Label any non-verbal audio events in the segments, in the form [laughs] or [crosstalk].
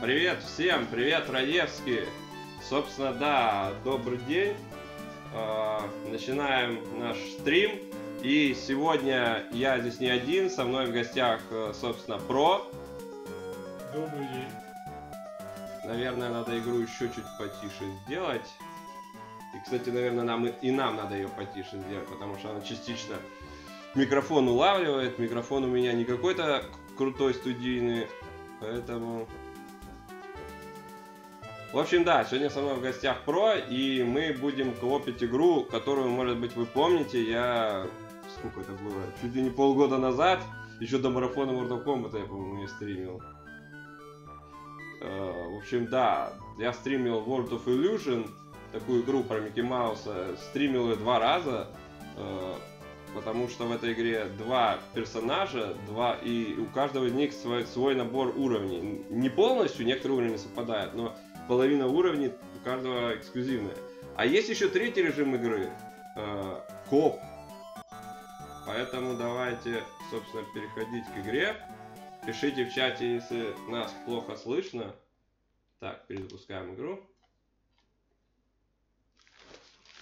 Привет всем, привет, Раевский. Собственно, да, добрый день. Э, Начинаем наш стрим. И сегодня я здесь не один, со мной в гостях, э, собственно, Про. Добрый день. Наверное, надо игру еще чуть потише сделать. И, кстати, наверное, нам и нам надо ее потише сделать, потому что она частично микрофон улавливает. Микрофон у меня не какой-то крутой студийный, поэтому... В общем, да, сегодня со мной в гостях Про, и мы будем копить игру, которую, может быть, вы помните, я... Сколько это было? Чуть ли не полгода назад, еще до марафона Mortal Kombat я, по-моему, ее стримил. Э, В общем, да, я стримил World of Illusion, такую игру про Микки Мауса, стримил ее два раза, э, потому что в этой игре два персонажа, два, и у каждого из них свой, свой набор уровней. Не полностью, некоторые уровни совпадают, но половина уровней у каждого эксклюзивная. А есть еще третий режим игры, э, коп. Поэтому давайте, собственно, переходить к игре. Пишите в чате, если нас плохо слышно. Так, перезапускаем игру.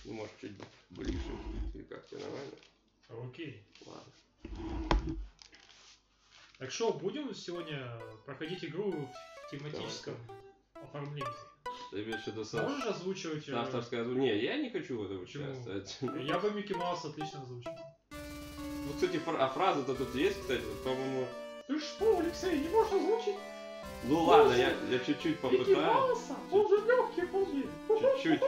Ну, может, чуть ближе. Или как тебе нормально? Окей. Ладно. Так что, будем сегодня проходить игру в тематическом оформлении? Тебе что-то со... Можешь озвучивать? э, авторское озву- Не, я не хочу в этом Почему? участвовать. [laughs] Я бы Микки Маус отлично озвучил. Ну, кстати, фра- а фраза-то тут есть, кстати, по-моему. Ты что, Алексей, не можешь озвучить Ну ладно, я, я чуть-чуть попытаюсь. Он же легкий позже. Чуть-чуть.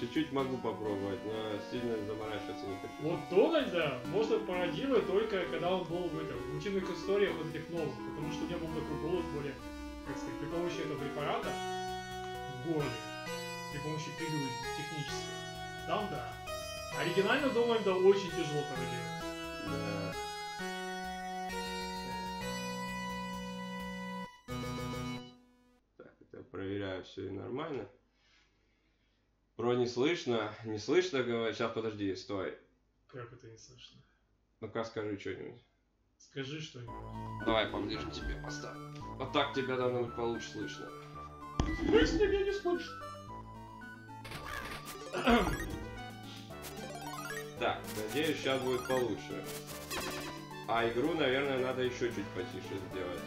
Чуть-чуть могу попробовать, но сильно заморачиваться не хочу. Вот Дональда можно пародировать только когда он был в, этом, в утиных историях этих новых, потому что у него был такой голос более, как сказать, при помощи этого препарата в горле, при помощи пилюль технической. Там да. Оригинально Дональда очень тяжело пародировать. Да. Так, это проверяю, все и нормально. Про не слышно, не слышно, говорит. Сейчас, подожди, стой. Как это не слышно? Ну-ка скажи что-нибудь. Скажи что-нибудь. Давай поближе тебе поставь. Вот так тебя должно быть получше слышно. Смысле меня не слышно? Так, надеюсь, сейчас будет получше. А игру, наверное, надо еще чуть потише сделать.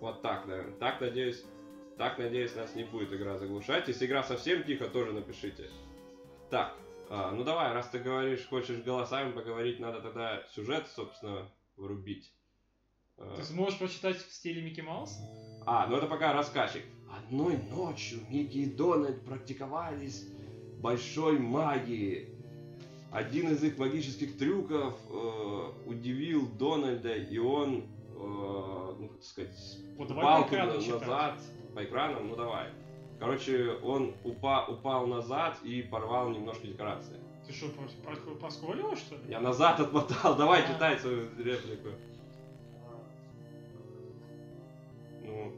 Вот так, наверное. Так, надеюсь, так, надеюсь, нас не будет игра заглушать. Если игра совсем тихо, тоже напишите. Так, а, ну давай, раз ты говоришь, хочешь голосами поговорить, надо тогда сюжет, собственно, врубить. А, Ты сможешь прочитать в стиле Микки Мауса? А, ну это пока рассказчик. Одной ночью Микки и Дональд практиковались большой магии. Один из их магических трюков э, удивил Дональда, и он, э, ну, как сказать, Вот палку по экрану на- читать. назад, по экранам, ну давай. Короче, он упа- упал назад и порвал немножко декорации. Ты что, проскроллил, что ли? Я назад отмотал, давай А. читай свою реплику. Ну,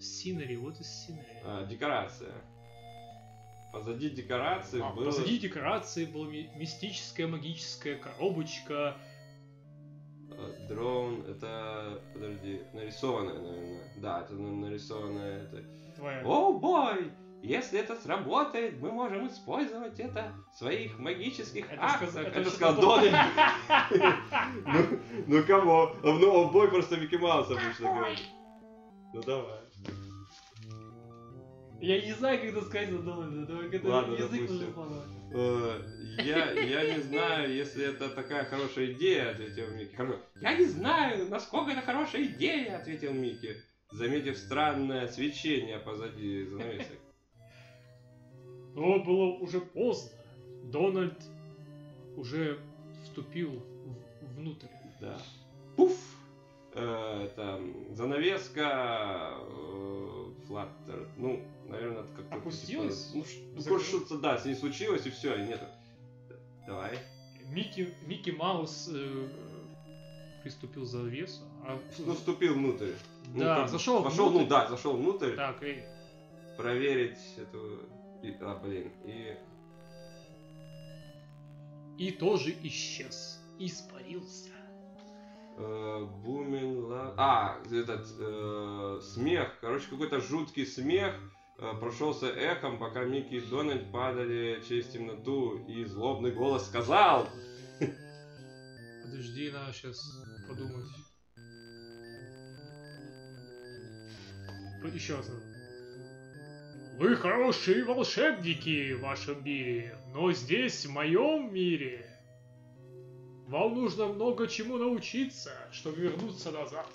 Синери, вот из Синери. а, декорация. Позади декорации А, было... Позади декорации была ми- мистическая магическая коробочка. э, Дрон, это... Подожди, нарисованное, наверное. Да, это на- нарисованное, это... Твоя. О, бой! Если это сработает, мы можем использовать это в своих магических Это акциях. сказ- Это, это сказал Дональд. [laughs] Ну, ну кого? Ну, о, бой просто Микки Маус обычно говорит. Ну давай. Я не знаю, как это сказать за Дональда, только это Ладно, язык сломать. Э, Я, я не знаю, если это такая хорошая идея, ответил Микки. Я не знаю, насколько это хорошая идея, ответил Микки, заметив странное свечение позади занавесок. [laughs] Но было уже поздно. Дональд уже вступил внутрь. Да. Пуф! Э, Это занавеска э, флаттер. Ну, наверное, это как-то... Опустилась? типа, ну, ну, Закрыл? что-то, да, с ней случилось, и все, и нету. Давай. Микки, Микки Маус э, приступил за завесу. А, Ну, вступил внутрь. Ну, да, бы зашел Пошел, внутрь. ну да, зашел внутрь. Так, и Проверить эту... и- а, блин, и... и тоже исчез. Испарился. Э, ла... А, этот э, смех, короче, какой-то жуткий смех э, прошелся эхом, пока Микки и Дональд падали через темноту, и злобный голос сказал... [laughs] Подожди, надо сейчас подумать. Еще раз. Вы хорошие волшебники в вашем мире, но здесь, в моем мире, вам нужно много чему научиться, чтобы вернуться назад.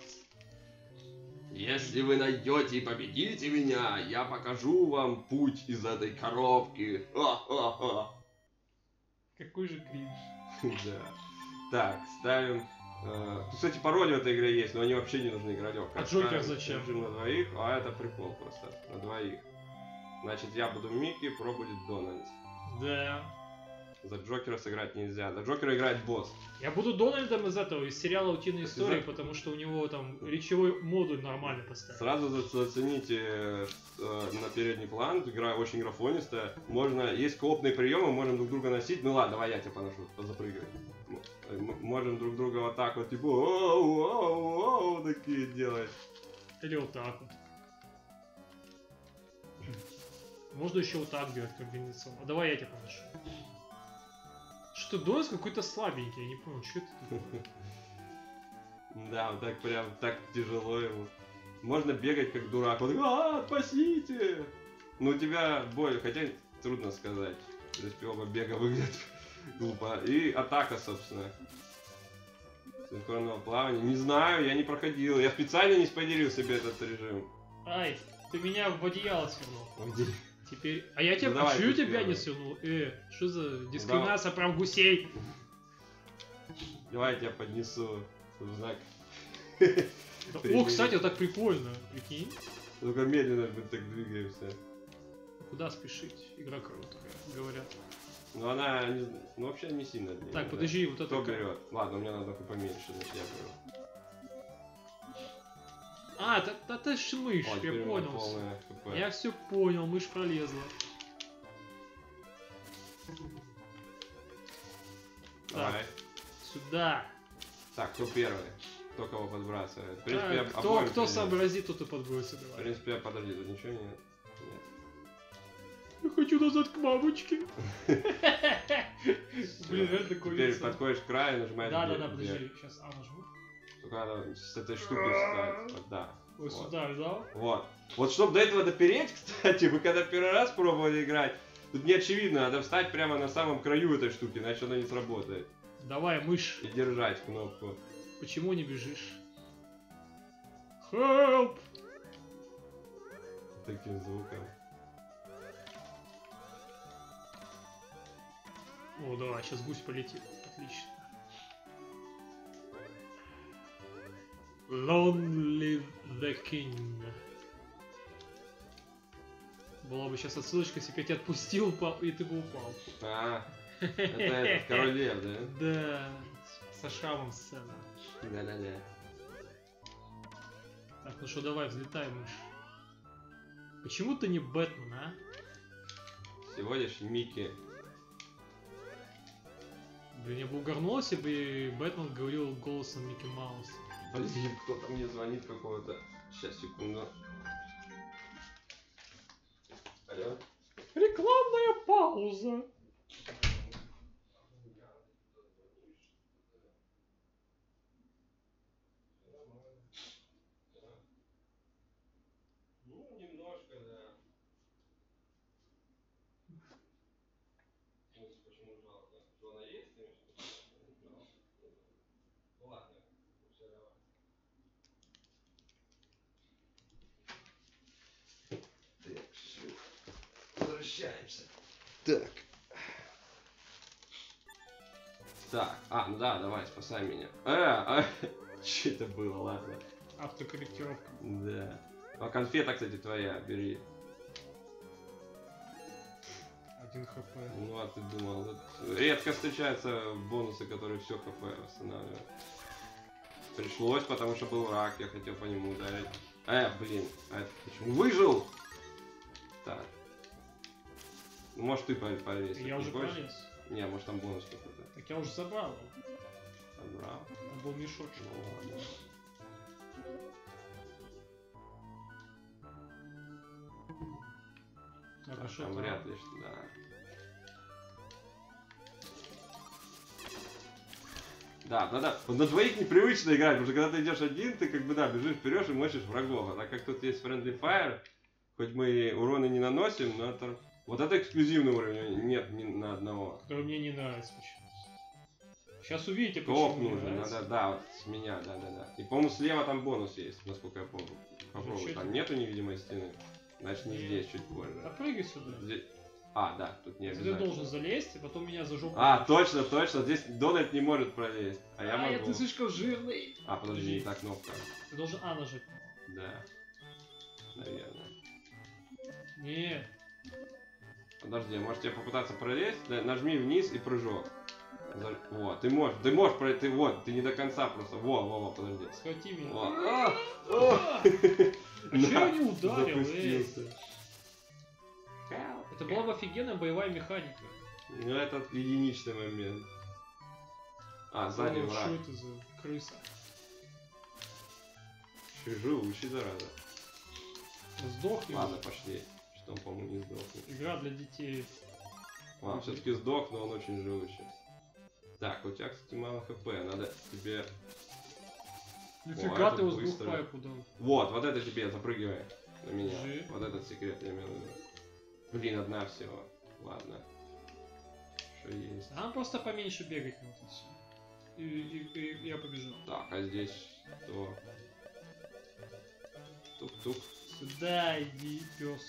Если вы найдете и победите меня, я покажу вам путь из этой коробки. Ха-ха-ха. Какой же кринж. [laughs] Да. Так, ставим... э, кстати, пароли в этой игре есть, но они вообще не нужны игрокам. А Джокер зачем? Режим на двоих, а это прикол просто. На двоих. Значит, я буду Микки, Про будет Дональд. Да. За Джокера сыграть нельзя. За Джокера играет босс. Я буду Дональдом из этого, из сериала «Утиные Так истории», за- потому что у него там речевой модуль нормально поставить. Сразу за- зацените э, на передний план, игра очень графонистая. Можно, есть коопные приемы, можем друг друга носить. Ну ладно, давай я тебя поношу, позапрыгай. Можем друг друга вот так вот, типа, оу, оу, оу, такие делать. Или вот так вот. Можно еще вот так делать комбинационно. А давай я тебя поношу. Что Дональд какой-то слабенький, я не понял, что это такое. [laughs] Да, вот так прям, так тяжело ему. Можно бегать как дурак, вот, а, спасите! Ну, у тебя боль, хотя трудно сказать. В принципе, оба бега выглядят глупо. И атака, собственно. Синхронного плавания. Не знаю, я не проходил. Я специально не спойлерил себе этот режим. Ай, ты меня в одеяло свернул. Где? Теперь... А я тебя... Ну, давай ты тебя не свернул? Э, что за дискриминация прав гусей? Давай я тебя поднесу. в Знак. О, кстати, так прикольно. Прикинь. Только медленно мы так двигаемся. Куда спешить? Игра короткая, говорят. Но она, не ну, вообще не сильно длинная. Так, да. подожди, вот это... Кто берет? Ладно, у меня надо только поменьше, значит я беру. А, это, это ж мышь, О, я понял. Я все понял, мышь пролезла. Давай. Сюда. Так, кто первый? Кто кого подбрасывает? В принципе, А, я кто кто сообразит, тот и подбросит. В Давай. принципе, я подожди, тут ничего нет. Нет. Я хочу назад к мамочке. [laughs] Блин, это такое Теперь подходишь к краю, нажимаешь Да, да, да, подожди, сейчас А нажму. Только надо с этой штуки встать. Вот, да. Вот сюда, да? Вот. Вот чтобы до этого допереть, [laughs] кстати, вы когда первый раз пробовали играть, тут не очевидно, надо встать прямо на самом краю этой штуки, иначе она не сработает. Давай, мышь. И держать кнопку. Почему не бежишь? Help! Таким звуком. О, давай, сейчас гусь полетит. Отлично. Long live the king. Была бы сейчас отсылочка, если бы я тебя отпустил, упал, и ты бы упал. А, это этот король лев, да? [laughs] Да, со шрамом сцена. Да-да-да. Так, ну что, давай, взлетай, мышь. Почему ты не Бэтмен, а? Всего лишь Микки. Блин, я бы угорнул, если бы Бэтмен говорил голосом Микки Мауса. Блин, кто-то мне звонит какого-то. Сейчас, секунду. Алло? Рекламная пауза. Ну, немножко, да. Ну, почему жалко? Что она есть? ты имеешь в виду? Ну ладно, всё давай. Так, всё. Возвращаемся. Так. Так, а, ну да, давай, спасай меня. Э, а, [laughs] что это было, ладно. Автокорректировка. Да. А конфета, кстати, твоя, бери. Один хп. Ну, а ты думал, вот редко встречаются бонусы, которые все хп восстанавливают. Пришлось, потому что был рак, я хотел по нему ударить. Э, блин, а это почему? Выжил! Так. Может, ты повесишь. Я уже хочешь? повес. Не, может, там бонус какой-то. Так я уже забрал. Забрал. Там был мешочек. Ну, ладно. А там вряд ли что, да. Да, надо на двоих непривычно играть, потому что когда ты идешь один, ты как бы, да, бежишь вперед и мочишь врагов. А так как тут есть Friendly Fire, хоть мы урона не наносим, но это вот это эксклюзивный уровень, нет ни на одного. Который мне не нравится почему-то. Сейчас увидите, почему Топ нужен, надо, да, вот с меня, да, да, да. И по-моему слева там бонус есть, насколько я помню. Попробуй, там нету невидимой стены. Значит не Нет. здесь, чуть позже. Да прыгай сюда. Здесь- А, да, тут не Ты обязательно. должен залезть, и потом меня за жопу. А, точно, точно, здесь Дональд не может пролезть, а я могу. ты слишком жирный. А, подожди, не та кнопка. Ты должен А нажать. Да. Наверное. Не, Подожди, может тебе попытаться пролезть? Да, нажми вниз и прыжок. За- Вот, ты можешь, ты можешь пройти, ты вот, ты не до конца просто. Во, во, во, подожди. схвати меня. Во. А, А, а, чё я не [laughs] ударил, эй? Это была бы офигенная боевая механика. Ну, это единичный момент. А, сзади враг. Что это за крыса? Живучий, зараза. Сдохни. Ладно, пошли. Что он, по-моему, не сдохнет. Игра для детей. А, все-таки сдох, но он очень живучий. Так, у тебя, кстати, мало хп. Надо тебе... Нифига ты его с быстро. двух пайп удал. Вот, вот это тебе, запрыгивай на меня. Держи. Вот этот секрет я имел в виду. Блин, одна всего. Ладно. Что есть? А просто поменьше бегать надо всё. И, и- и я побежал. Так, а здесь что? Тук-тук. Сюда иди, пес.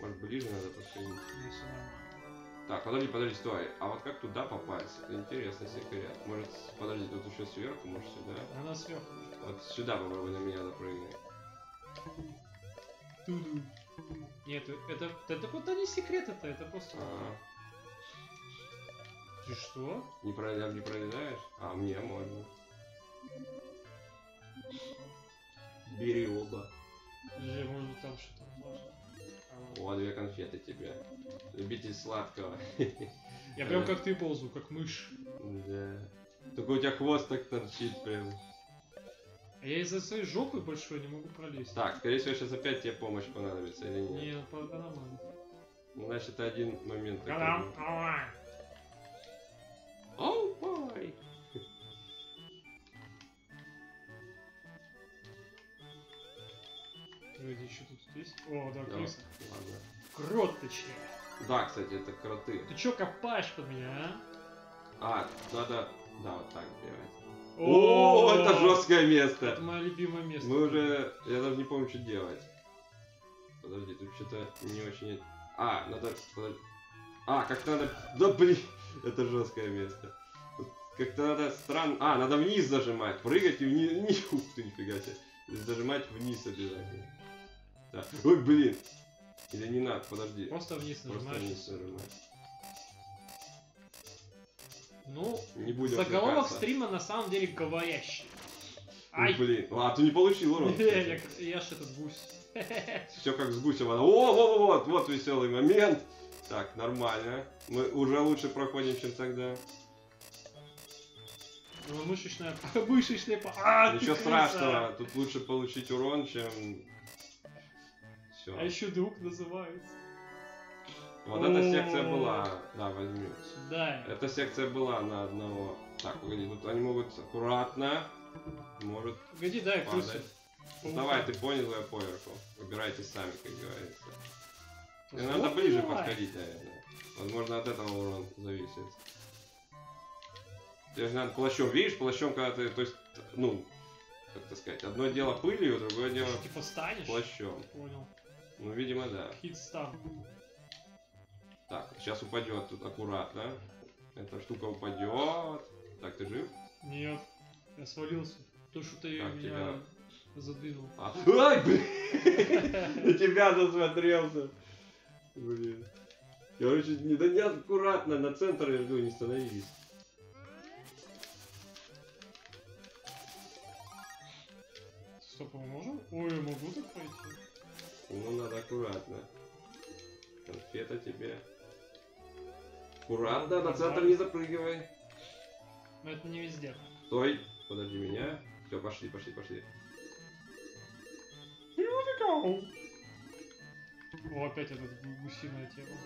Может ближе надо нормально. Так, подожди, подожди, стой. А вот как туда попасть? Это интересный секрет. Может, подожди, тут еще сверху, может сюда? Она сверху. Вот сюда попробуй на меня запрыгнуть. Туду. Нет, это, это, это, не секрет это, это просто... А, Ты что? не, пролезаешь, не пролезаешь? А, мне можно. Бери оба. Подожди, может быть там что-то можно. О, две конфеты тебе. Любитель сладкого. Я прям как ты ползу, как мышь. Да. Только у тебя хвост так торчит прям. А я из-за своей жопы большой не могу пролезть. Так, скорее всего, сейчас опять тебе помощь понадобится или нет? Нет, по- нормально. Ну, Значит, один момент. такой Кадам, ава. Оу, бой! Вроде еще тут есть. О, да, Да, крыса. ладно. Крот точнее. Да, кстати, это кроты. Ты чё копаешь под меня, А, надо... Да, вот так делать. а? О, это жесткое место. Это мое любимое место. Мы уже... Я даже не помню, что делать. Подожди, тут что-то не очень... А, надо... А, как-то надо... Да блин, [laughs] это жесткое место. Как-то надо странно... А, надо вниз зажимать. Прыгать и вниз... Ух [laughs] ты, нифига себе. Зажимать вниз обязательно. Да. [laughs] Ой, блин. Или не надо, подожди. Просто вниз Просто нажимаешь. вниз нажимать. Ну, Не будем заголовок отвлекаться. стрима на самом деле говорящий. Ой, блин. А, ты не получил урон. [laughs] Я, я ж этот гусь. [laughs] Все как с гусем. О, вот, вот, вот, вот веселый момент. Так, нормально. Мы уже лучше проходим, чем тогда. Ну, Мышечная, мышечная, а, Ничего страшного. Тут лучше получить урон, чем... Все. А еще друг называется. Вот эта секция была. Да, возьми. Сюда. Эта секция была на одного. Так, погоди, тут они могут аккуратно. Может Погоди, дай падать. Паука. Давай, ты понял, я поверху. Выбирайте сами, как говорится. И Вот надо ближе подходить, наверное. Возможно, от этого урон зависит. Тебе же надо плащом. Видишь, плащом, когда ты, то есть, ну, как это сказать, одно дело пылью, другое дело Типа станешь? плащом. Понял. Ну, видимо, да. Хит стан. Так, сейчас упадет тут аккуратно. Эта штука упадет. Так, ты жив? Нет. Я свалился. То, что ты Так, меня тебя- задвинул. А. Ай, блин! [laughs] На тебя засмотрелся. Блин. Короче, не, да не аккуратно, на центр, я жду, не становись. Стоп, мы можем? Ой, я могу так пройти? Ну, надо аккуратно. Конфета тебе. Аккуратно, на центр не запрыгивай. Но это не везде. Стой, подожди меня. Все, пошли, пошли, пошли. О, опять эта гусиная тема.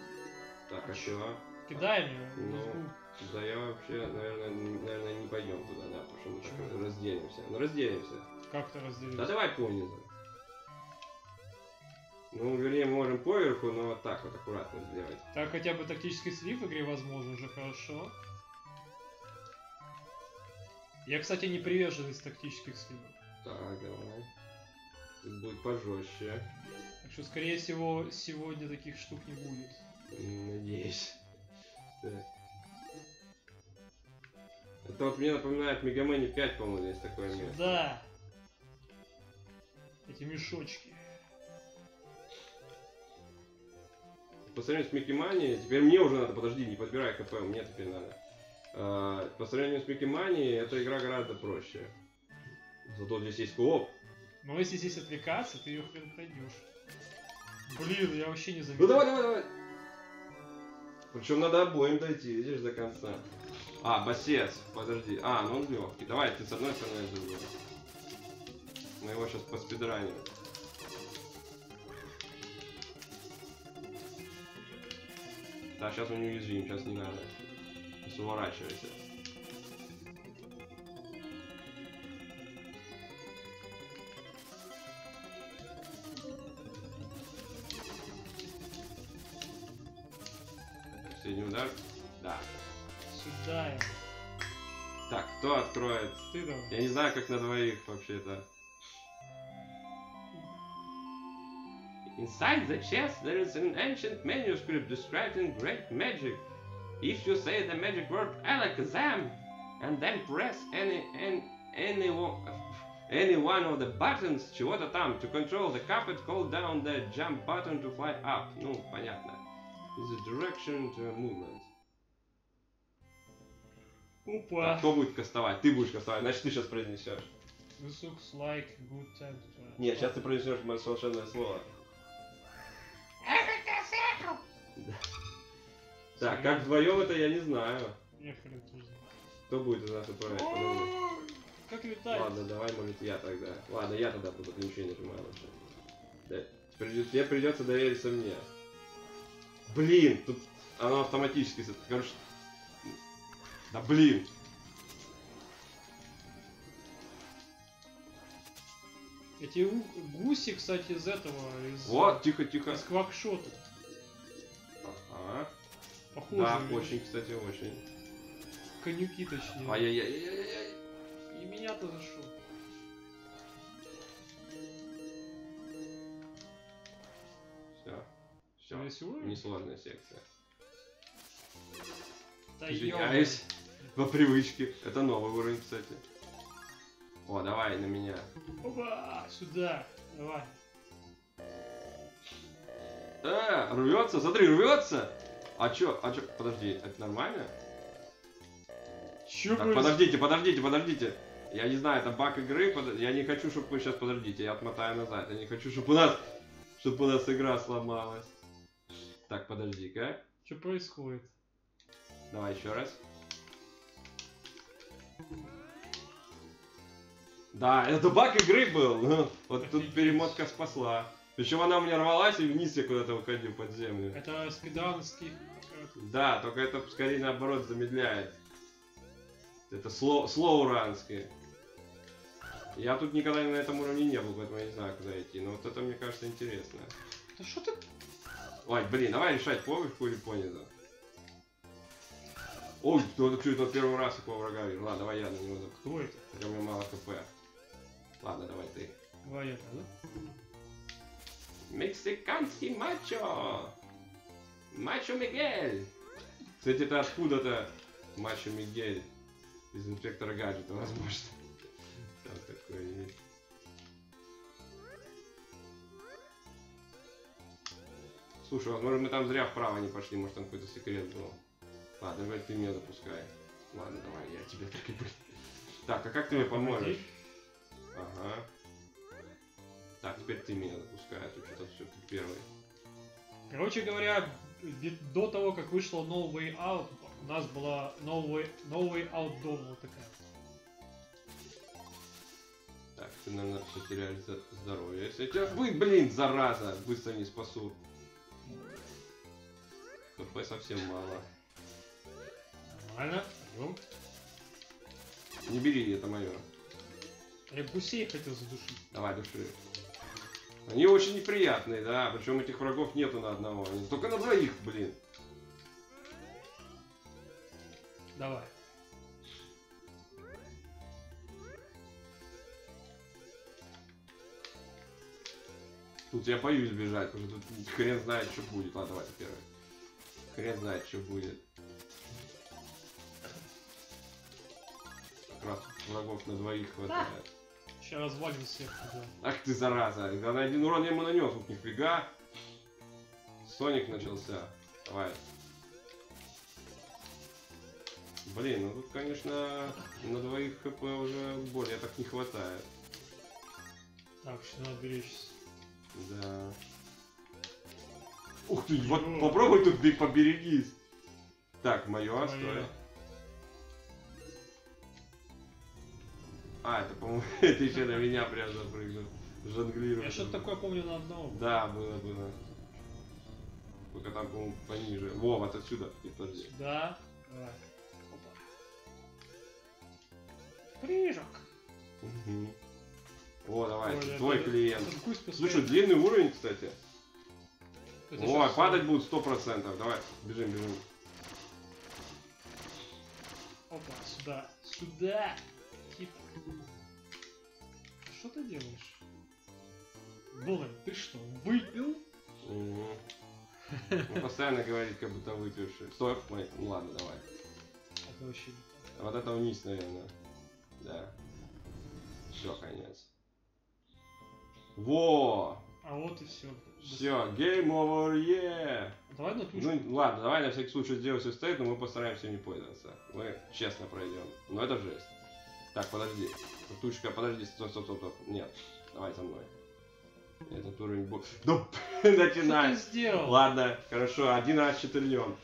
Так, а чё? Кидаем ее. Ну, Да я вообще, наверное, наверное, не пойдем туда, да, потому что мы так разделимся. Ну разделимся. Как то разделить? Да давай понизу. Ну, вернее, мы можем поверху, но вот так вот аккуратно сделать. Так хотя бы тактический слив в игре возможен уже хорошо. Я, кстати, не приверженец тактических сливов. Так, давай. Тут будет пожестче. Так что, скорее всего, сегодня таких штук не будет. Надеюсь. Так. Это вот мне напоминает Мегамене 5, по-моему, есть такое место. Да. Эти мешочки. По сравнению с Микки Мани, теперь мне уже надо, подожди, не подбирай КП, мне теперь надо. А, по сравнению с Микки Мани, эта игра гораздо проще. Зато здесь есть кооп. Но если здесь отвлекаться, ты ее хрен пройдешь. Блин, я вообще не заметил. Ну давай, давай, давай. Причем надо обоим дойти, видишь, до конца. А, басец, подожди. А, ну он легкий. Давай, ты с одной стороны, другой. Мы его сейчас поспидраним. Да, сейчас он неуязвим, сейчас не надо. Сейчас уворачивайся. Средний удар. Да. Сюда. Так, кто откроет? Ты давай. Я не знаю, как на двоих вообще-то. Inside the chest there is an ancient manuscript describing great magic. If you say the magic word Alakazam and then press any any [laughs] any one, any one of the buttons чего-то там to control the carpet, hold down the jump button to fly up. Ну, понятно. Is a direction to movement. Опа. Так, кто будет кастовать? Ты будешь кастовать, значит ты сейчас произнесешь. This looks like good time to try. Нет, сейчас ты произнесешь мое совершенное слово. Так, как вдвоем это я не знаю. Я хрен тоже знаю. Кто будет из нас управлять? Как летает? Ладно, давай, может, я тогда. Ладно, я тогда буду, ты ничего не. Да. Придется- Тебе придется довериться мне. Блин, тут оно автоматически... Короче... Да блин! Эти гуси, кстати, из этого, из, Вот, тихо, тихо. из квакшота. Ага. Похоже. Да, очень, кстати, очень. Конюки, точнее. Ай-яй-яй-яй-яй. И меня-то за что? Все. Все. Весь уровень? Несложная секция. Да Извиняюсь. По привычке. Это новый уровень, кстати. О, давай на меня. Опа, сюда. Давай. Э, рвется, смотри, рвется. А чё, а чё, подожди, это нормально? Чё Так, происходит? подождите, подождите, подождите. Я не знаю, это баг игры, под- я не хочу, чтобы вы сейчас, подождите, я отмотаю назад. Я не хочу, чтобы у нас, чтобы у нас игра сломалась. Так, подожди-ка. Что происходит? Давай еще раз. Да, это баг игры был. [laughs] Вот тут перемотка спасла. Причем она у меня рвалась и вниз я куда-то уходил под землю. Это спидранский... э, Да, только это скорее наоборот замедляет. Это сло, слоуранский. Я тут никогда на этом уровне не был, поэтому я не знаю, куда идти. Но вот это, мне кажется, интересно. Да что ты... Ой, блин, давай решать, поверху или понизу. Ой, кто-то что это первый раз такого врага вижу. Ладно, давай я на него запущу. Кто это? Хотя у меня мало КП. Ладно, давай ты. Давай это, да? Мексиканский мачо! Мачо Мигель! Кстати, это откуда-то Мачо Мигель. Из инспектора гаджета, возможно. Там такое есть. Слушай, возможно, мы там зря вправо не пошли, может там какой-то секрет был. Ладно, давай ты меня запускай. Ладно, давай, я тебе так и буду. Так, а как ты мне поможешь? Ага. Так, теперь ты меня запускай, а то что-то все ты первый. Короче говоря, до того, как вышла No Way Out, у нас была No Way, no Way Out дома вот такая. Так, ты, наверное, потеряешь за- здоровье. Если тебя... Вы, блин, зараза! Быстро не спасу. ХП совсем мало. Нормально. Идем. Не бери, это мое. Я гусей хотел задушить. Давай, души. Они очень неприятные, да. Причем этих врагов нету на одного. Они только на двоих, блин. Давай. Тут я боюсь бежать, потому что тут хрен знает, что будет. Ладно, давай первый. Хрен знает, что будет. Как раз врагов на двоих хватает. Сейчас развалим всех. Да. Ах ты зараза. Главное, один урон я ему нанес. Ух, нифига. Соник начался. Давай. Блин, ну тут, конечно, на двоих хп уже более так не хватает. Так, что надо беречься. Да. Ух ты, вот попробуй тут поберегись. Так, мое, Моё. стой. А, это, по-моему, [laughs] это еще на меня прям запрыгнул. Жонглирует. Я что-то такое помню на одного. Да, было, было. Только там, по-моему, пониже. Во, вот отсюда. И подожди. Да. Давай. Опа. Прыжок. Мгм. О, давай, Ой, твой это- клиент. Слушай, длинный уровень, кстати. Это щас- падать будут сто процентов. Давай, бежим, бежим. Опа, сюда. Сюда. Что ты делаешь? Болен, ты что, выпил? Мгм. Он постоянно говорит, как будто выпивший. Стой, мой. Ну ладно, давай. Это А Вот это вниз, наверное. Да. Все, конец. Во! А вот и все. Все, game over, yeah! Давай на тушку. Ну ладно, давай на всякий случай сделай все стоит, но мы постараемся не пользоваться. Мы честно пройдем. Но это жесть. Так, подожди. Тучка, подожди, стоп, стоп, стоп, стоп. Нет, давай за мной. Этот уровень будет... [laughs] Да [laughs] Что ты начинай! сделал? Ладно, хорошо, один раз четырнем.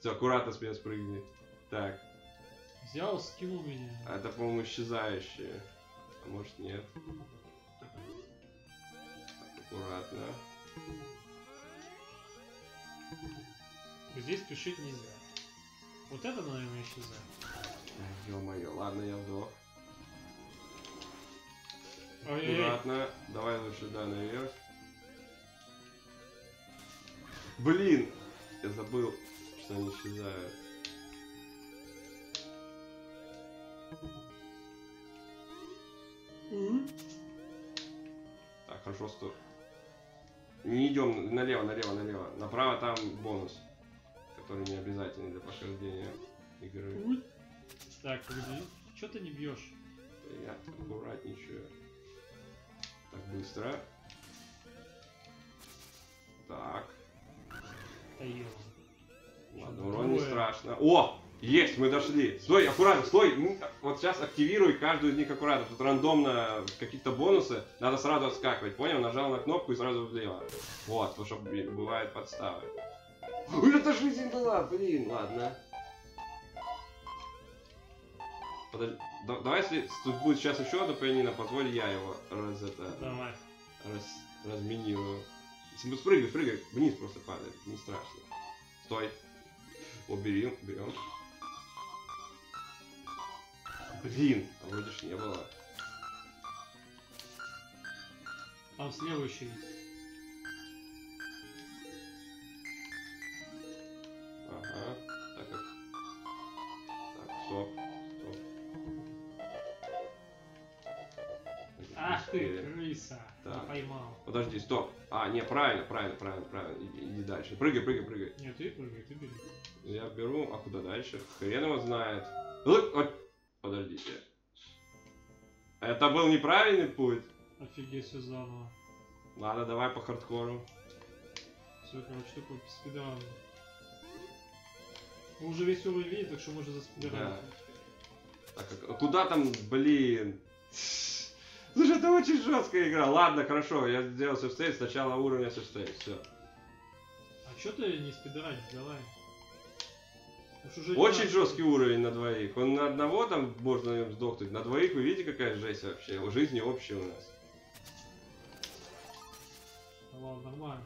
Все, аккуратно с меня спрыгни. Так, Взял, скинул меня. а это, по-моему, исчезающие. А может нет. Аккуратно. Здесь спешить нельзя. Вот это, наверное, исчезает. Ё-моё, ладно, я вдох. Ой-ой-ой. Аккуратно. Давай лучше, да, наверх. Блин! Я забыл, что они исчезают. Так, хорошо, стой. Не идем налево, налево, налево. Направо там бонус, который не обязательный для прохождения игры. Так, погоди. Че ты не бьешь? Я аккуратничаю. Так, быстро. Так. Да. Ладно, урон не страшно. О! Есть, мы дошли. Стой, аккуратно, стой. М, Вот сейчас активируй каждую из них аккуратно. Тут рандомно какие-то бонусы. Надо сразу отскакивать, понял? Нажал на кнопку и сразу влево. Вот, потому что бывают подставы. Это жизнь была, блин, ладно. Подожди, да- давай, если тут будет сейчас еще одно пианино, позволь я его раз это Давай. раз, разминирую. Если Спрыгай, спрыгай, вниз просто падает, не страшно. Стой. О, берем. Блин, а вроде ж не было. Там есть. Ага, так как... Так, стоп. Ты, Быстрее. крыса. Так. Не поймал. Подожди, стоп. А, не, правильно, правильно, правильно, правильно. Иди, дальше. Прыгай, прыгай, прыгай. Нет, ты прыгай, ты бери. Я беру, а куда дальше? Хрен его знает. Подождите. Это был неправильный путь? Офигеть, все заново. Ладно, давай по хардкору. Все, короче, такой спидран. Мы уже весь уровень видим, так что можно за спидран. Так, а куда там, блин? Слушай, это очень жесткая игра. Ладно, хорошо, я сделал сейф сначала уровня сейф все. А что ты не спидранишь, давай. Очень жесткий уровень на двоих. Он на одного там можно сдохнуть. На двоих вы видите, какая жесть вообще. Жизни общая у нас. Да ладно, нормально.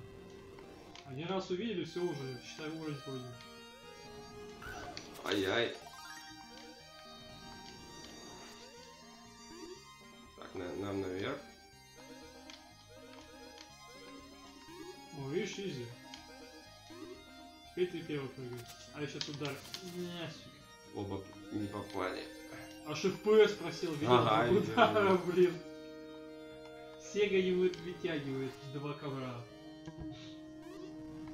Один раз увидели, все уже, считай, уровень пройден. Ай-яй. Нам наверх. О, видишь, изи. Ты первый прыгаешь. А я сейчас удар. Оба не попали. Аж FPS просил, видел? Ага, удара, блин. Сега не вы- вытягивает два ковра.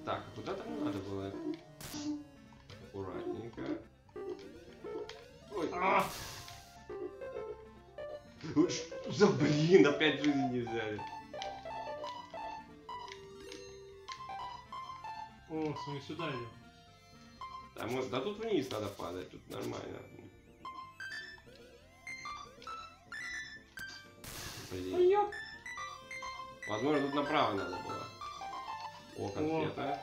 Так, а куда там надо было? Аккуратненько. Ой. А! Что за блин, опять жизни не взяли. О, смотри, сюда идем. Да, мы- да тут вниз надо падать, тут нормально. Блин. Возможно, тут направо надо было. О, конфета.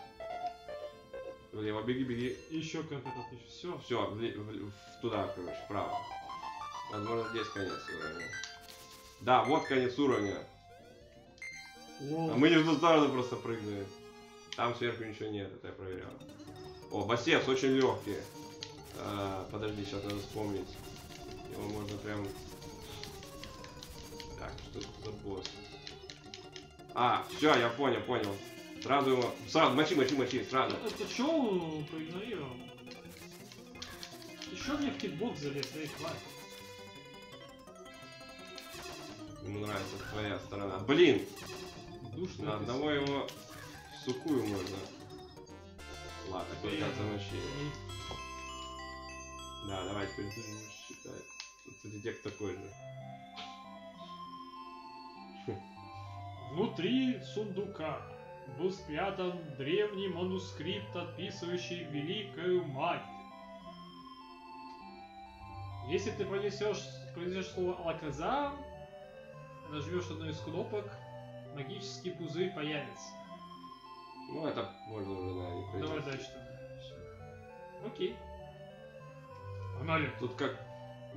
Влево, беги, беги. Еще конфета. Все. Все, туда, короче, вправо. Возможно, здесь конец уровня. Да, вот конец уровня. Лол. А мы не в ту сторону просто прыгнули. Там сверху ничего нет, это я проверял. О, бассейн очень легкий. А, подожди, сейчас надо вспомнить. Его можно прям... Так, что тут за босс? А, все, я понял, понял. Сразу его... Сразу, мочи, мочи, мочи, сразу. Это что он проигнорировал? Еще мне в кикбокс залез, эй, хватит. Ему нравится твоя сторона. Блин, Душно. на одного его в сухую можно. Ладно. Эй, Да, давай теперь ты будешь считать. Кстати, текст такой же. Внутри сундука был спрятан древний манускрипт, описывающий великую мать. Если ты пронесешь, произнесешь слово Алаказа, нажмешь одну из кнопок, магический пузырь появится. Ну, это можно уже, да, не пройти. Давай дальше тогда. Окей. Погнали. Тут как...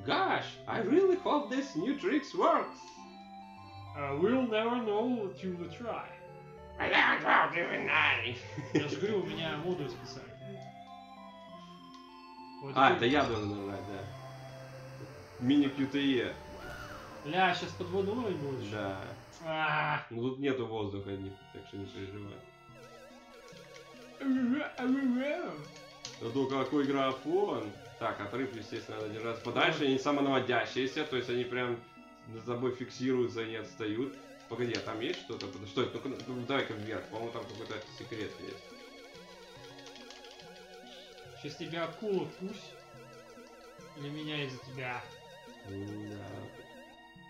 Gosh, I really hope this new tricks works. Uh, we'll never know till we try. I don't know, even I. Я же говорю, у меня модуль специальный. Вот А, это я должен нажать, да. Мини Бля, сейчас подводный уровень будет. Да. А, Ну тут нету воздуха, не- так что не переживай. Зато какой графон. Так, отрыв, естественно, надо держаться подальше. Они самонаводящиеся, то есть они прям за собой фиксируются, не отстают. Погоди, а там есть что-то? Под- Что это? Ну, ну, давай-ка вверх. По-моему, там какой-то секрет есть. сейчас тебя акула кусь. Или меня из-за тебя. Да.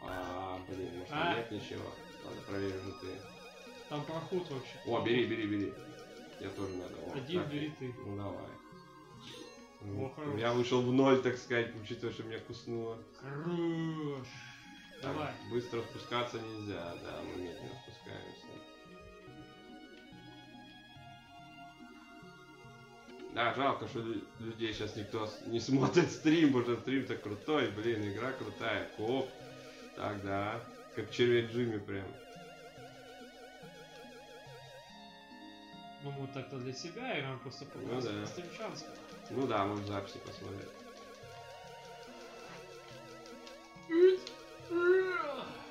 А, блин, может А. нет ничего. Ладно, проверю же ты. Там проход вообще. О, бери, бери, бери. Я тоже надо. О, Один так. бери ты. Ну давай. Ну, О, хорош. я вышел в ноль, так сказать, учитывая, что меня куснуло. Хорош. Так, Давай. Быстро спускаться нельзя, да, мы медленно спускаемся. Да, жалко, что лю- людей сейчас никто не смотрит стрим, потому что стрим-то крутой, блин, игра крутая, коп. Так, да, как червяк Джимми прям. Ну мы так-то для себя играем, просто Ну показываем да. стримчанство. Ну да, можно в записи посмотреть.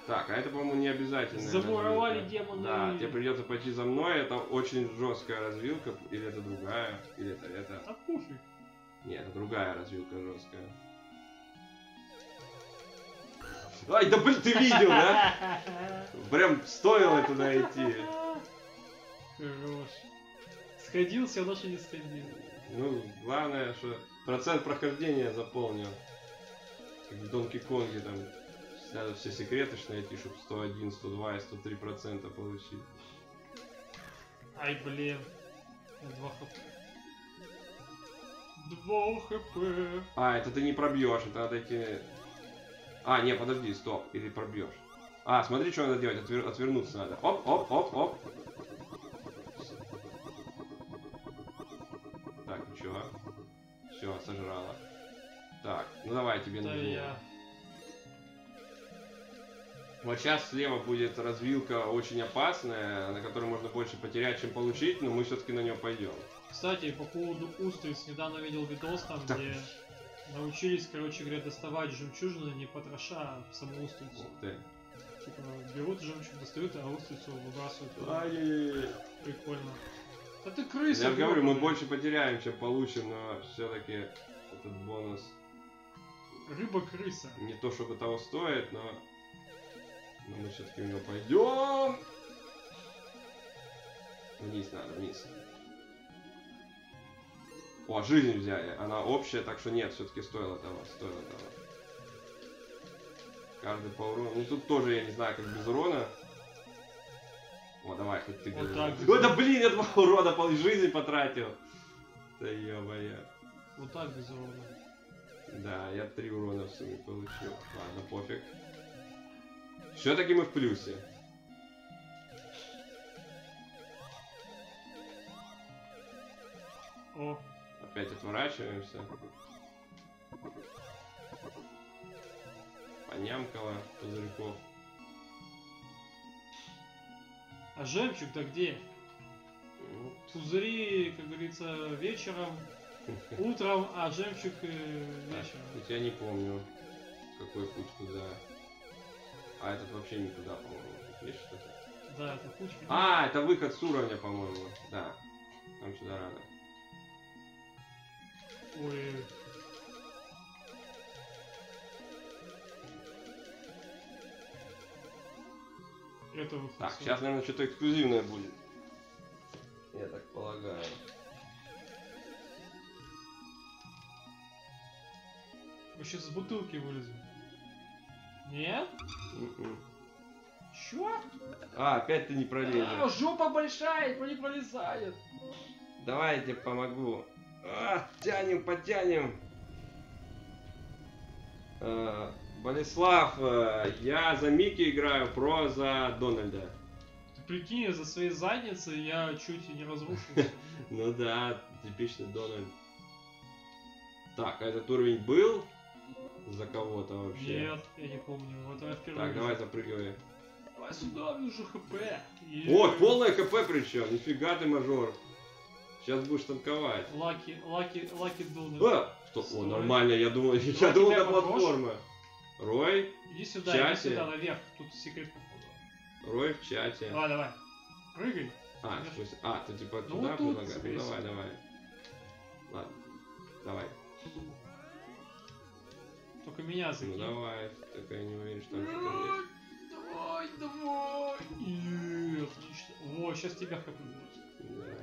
Так, а это, по-моему, не обязательно. Замуровали демоны. Да, тебе придется пойти за мной, это очень жесткая развилка, или это другая, или это это. А пофиг. Нет, это другая развилка жесткая. Ай, да блин, ты видел, да? [laughs] Прям стоило туда идти. Хорош. Сходил, все равно, что не сходил. Ну, главное, что процент прохождения заполнил. Как в Донки Конге там надо все секреты ж найти, чтобы 101, 102 и 103 процента получить. Ай, блин. Два хп. Два хп. А, это ты не пробьешь, это надо идти... А, не, подожди, стоп, или пробьешь. А, смотри, что надо делать, отвер- отвернуться надо. Оп, оп, оп, оп. Так, ничего. Все, сожрала. Так, ну давай, тебе Да нужно. я. Вот сейчас слева будет развилка очень опасная, на которой можно больше потерять, чем получить, но мы все-таки на нее пойдем. Кстати, по поводу устриц, недавно видел видос там, Так. где научились, короче говоря, доставать жемчужины не потроша а в саму устрицу. Ух ты. Типа, берут жемчуг, достают, а устрицу выбрасывают. Ай-яй-яй. Прикольно. Да ты крыса! Я же говорю, мы больше потеряем, чем получим, но все-таки этот бонус Рыба-крыса. не то чтобы того стоит, но, но мы все-таки в него пойдем. Вниз надо, вниз. О, жизнь взяли. Она общая, так что нет, все-таки стоило того, стоило того. Каждый по урону. Ну тут тоже я не знаю, как без урона. О, давай, хоть ты Вот так Ой, да блин, я два урона пол жизни потратил. Да ё-моё. Вот так без урона. Да, я три урона в сумме получил. Ладно, пофиг. Все-таки мы в плюсе. О, Опять отворачиваемся. Понямкала пузырьков. а жемчуг-то где? Ну, Пузыри, как говорится, вечером, [laughs] утром, а жемчуг э, вечером. я не помню, какой путь куда. А этот вообще никуда, по-моему. Тут есть что-то? Да, это путь. А, это выход с уровня, по-моему. Да. Там сюда надо. Ой, это выход. Так, сейчас, наверное, что-то эксклюзивное будет. Я так полагаю. Мы сейчас с бутылки вылезем. Нет? Чё? А, опять ты не А, пролезешь. жопа большая, не пролезает. Давай я тебе помогу. А, тянем, потянем. А, Болеслав, э, я за Микки играю, про за Дональда. Ты прикинь, из-за своей задницы я чуть и не разрушился. [laughs] Ну да, типичный Дональд. Так, а этот уровень был за кого-то вообще? Нет, я не помню. Вот я впервые. Так, давай запрыгивай. Давай сюда, вижу HP. И- О, полное HP причем, нифига ты мажор. Сейчас будешь танковать. Lucky, lucky, lucky Дональд. А, что? О, Стой. нормально, я думал, [laughs] я тебя думал, попрошу. платформа. Рой, Иди сюда, В иди чате. сюда, наверх. Тут секрет походу. Рой в чате. Давай, давай. Прыгай. А, в смысле, а, ты типа Ну, туда тут, предлагаешь? Ну давай, давай. Ладно, давай. Только меня Ну закинь. давай, только я не уверен, что там что-то есть. Давай, давай. И, отлично. Во, сейчас тебя будет. Да.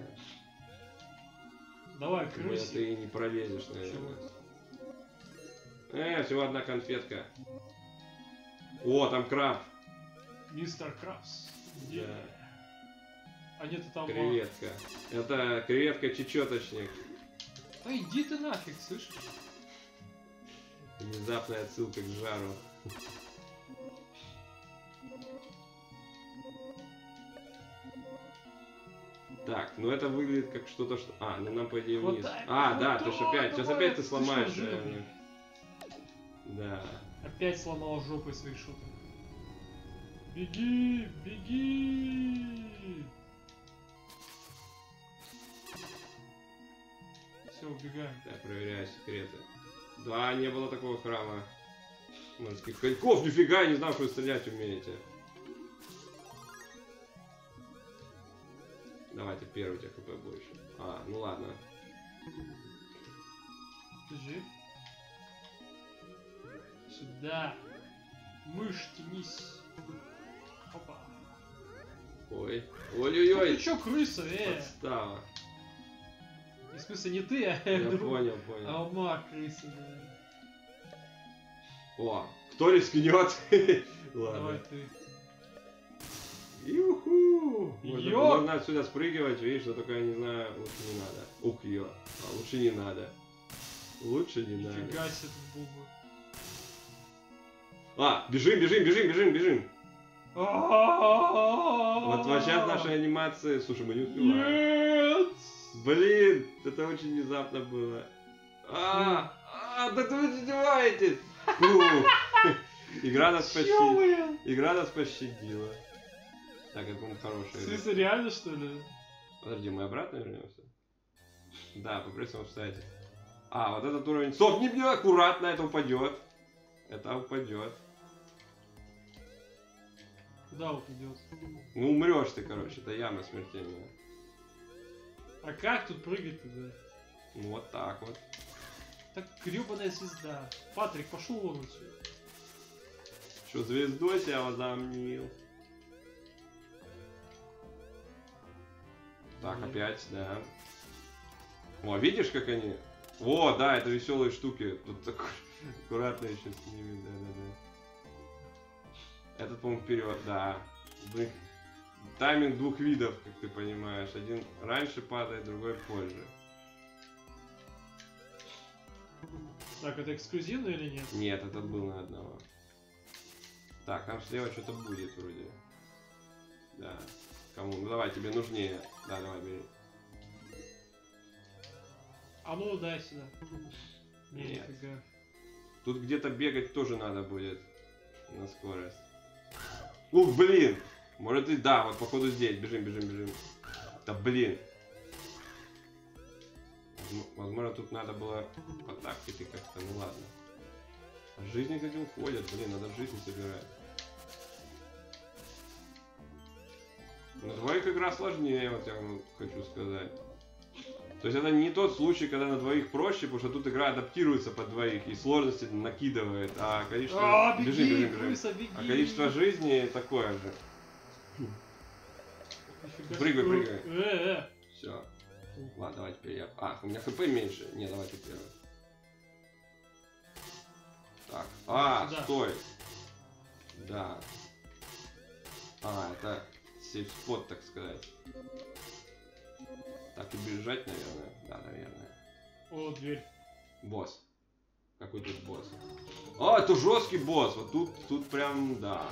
Давай, крыси. ты не пролезешь, наверное. Э, всего одна конфетка. О, там краб. Мистер Крабс. Да. А нет, ты там... а, Креветка. Это креветка чечеточник. Да иди ты нафиг, слышишь? Внезапная отсылка к жару. Так, ну это выглядит как что-то, что... А, ну нам по идее вниз. Хватай, А, да, хватай, ты ж опять, сейчас опять ты ты сломаешь, что, жирный? наверное. Да. Опять сломал жопой свои шуты. Беги, беги! Все, убегаем. Так, проверяю секреты. Да, не было такого храма. Морских коньков, нифига, я не знал, что вы стрелять умеете. Давайте первый у тебя хп больше. А, ну ладно. Подожди. Сюда. Мышь, тянись. Опа. Ой. Ой-ой-ой. ты чё, крыса, э? Подстава. В смысле, не ты, а Я [laughs] друг. понял, понял. А ума крыса, да. О, кто рискнет? [laughs] Давай Ладно. ты. Юху! Можно, можно отсюда спрыгивать, видишь, но только я не знаю, лучше не надо. Ух, ё. А, лучше не надо. Лучше не надо. Нифига себе тут бубы. А, бежим, бежим, бежим, бежим, бежим. Вот Вот сейчас наши анимации... Слушай, мы не успеваем. Нет! Блин, это очень внезапно было. А, а, да ты вы издеваетесь. Игра нас пощадила. Игра нас пощадила. Так, это, по-моему, В хорошая игра. смысле, реально, что ли? Подожди, мы обратно вернемся? Да, по прессам обстоятельств. А, вот этот уровень... Стоп, не мне аккуратно, это упадет. Это упадет. Куда идет? Ну умрешь ты, короче, это яма смертельная. А как тут прыгать туда? Ну вот так вот. Так гребаная звезда. Патрик, пошел вон отсюда. Что, звездой себя возомнил? Так, Мгм. опять, да. О, видишь, как они? О, да, это веселые штуки. Тут так [laughs] аккуратно еще с ними, да, да, да. Этот, по-моему, вперед, да. Блин, Тайминг двух видов, как ты понимаешь. Один раньше падает, другой позже. Так, это эксклюзивно или нет? Нет, этот был на одного. Так, там слева что-то будет вроде. Да. Кому? Ну давай, тебе нужнее. Да, давай, бери. А ну дай сюда. Не, Нет. нифига. Тут где-то бегать тоже надо будет на скорость. Ух, блин! Может и да, вот походу здесь. Бежим, бежим, бежим. Да блин. Возм- Возможно, тут надо было по тактике как-то, ну ладно. Жизни, кстати, уходят, блин, надо жизни собирать. На двоих игра сложнее, вот я вам хочу сказать. То есть это не тот случай, когда на двоих проще, потому что тут игра адаптируется под двоих и сложности накидывает, а количество... А, беги, бежим, бежим, бежим. крыса, беги. А количество жизни такое же. Нифига Прыгай, прыгай. Э, э. Все. Ладно, давай теперь я... А, у меня хп меньше. Не, давай ты первый. Так. А, Сюда. стой. Да. А, это сейф-спот, так сказать. Так и бежать, наверное. Да, наверное. О, дверь. Босс. Какой тут босс? А, это жесткий босс. Вот тут, тут прям, да.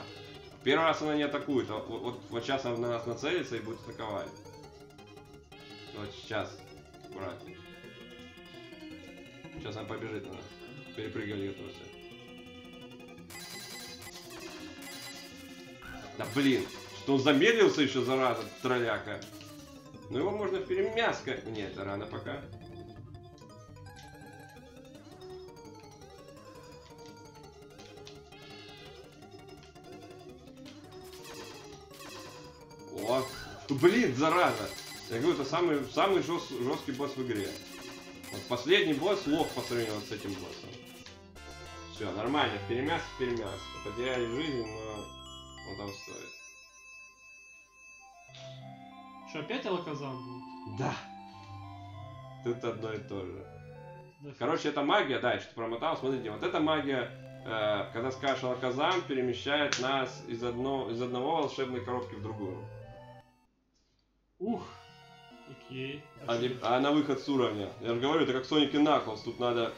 Первый раз она не атакует. а Вот, вот, вот сейчас она на нас нацелится и будет атаковать. Вот сейчас. Аккуратнее. Сейчас она побежит на нас. Перепрыгивали готовься. Да блин, что он замедлился еще, зараза, тролляка. Ну его можно в. Нет, это рано пока. О, блин, зараза. Я говорю, это самый, самый жест, жесткий босс в игре. Вот последний босс лох по сравнению с этим боссом. Все, нормально, перемяс, перемяс. Потеряли жизнь, но он там стоит. Что, опять алаказам будет? Да. Тут одно и то же. Да Короче, это магия, да, я что-то промотал. Смотрите, вот эта магия, э, когда скажешь Алаказам, перемещает нас из, одно, из одного волшебной коробки в другую. Ух. Окей. А, а на выход с уровня. Я же говорю, это как Sonic и Knuckles, тут надо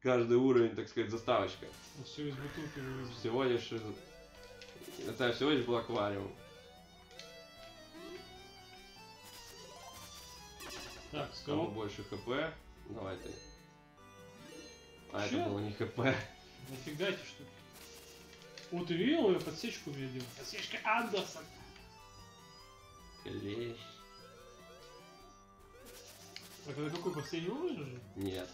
каждый уровень, так сказать, заставочка. Ну, Все из бутылки вывезли. Всего лишь из... Это всего лишь был аквариум. Так, Кому стоп. больше хп? Давай ты. А Чё? это было не хп. Нафига эти штуки? Вот ты видел, я подсечку видел. Подсечка Андерсон. Клещ. Так, это какой последний уровень уже? Нет.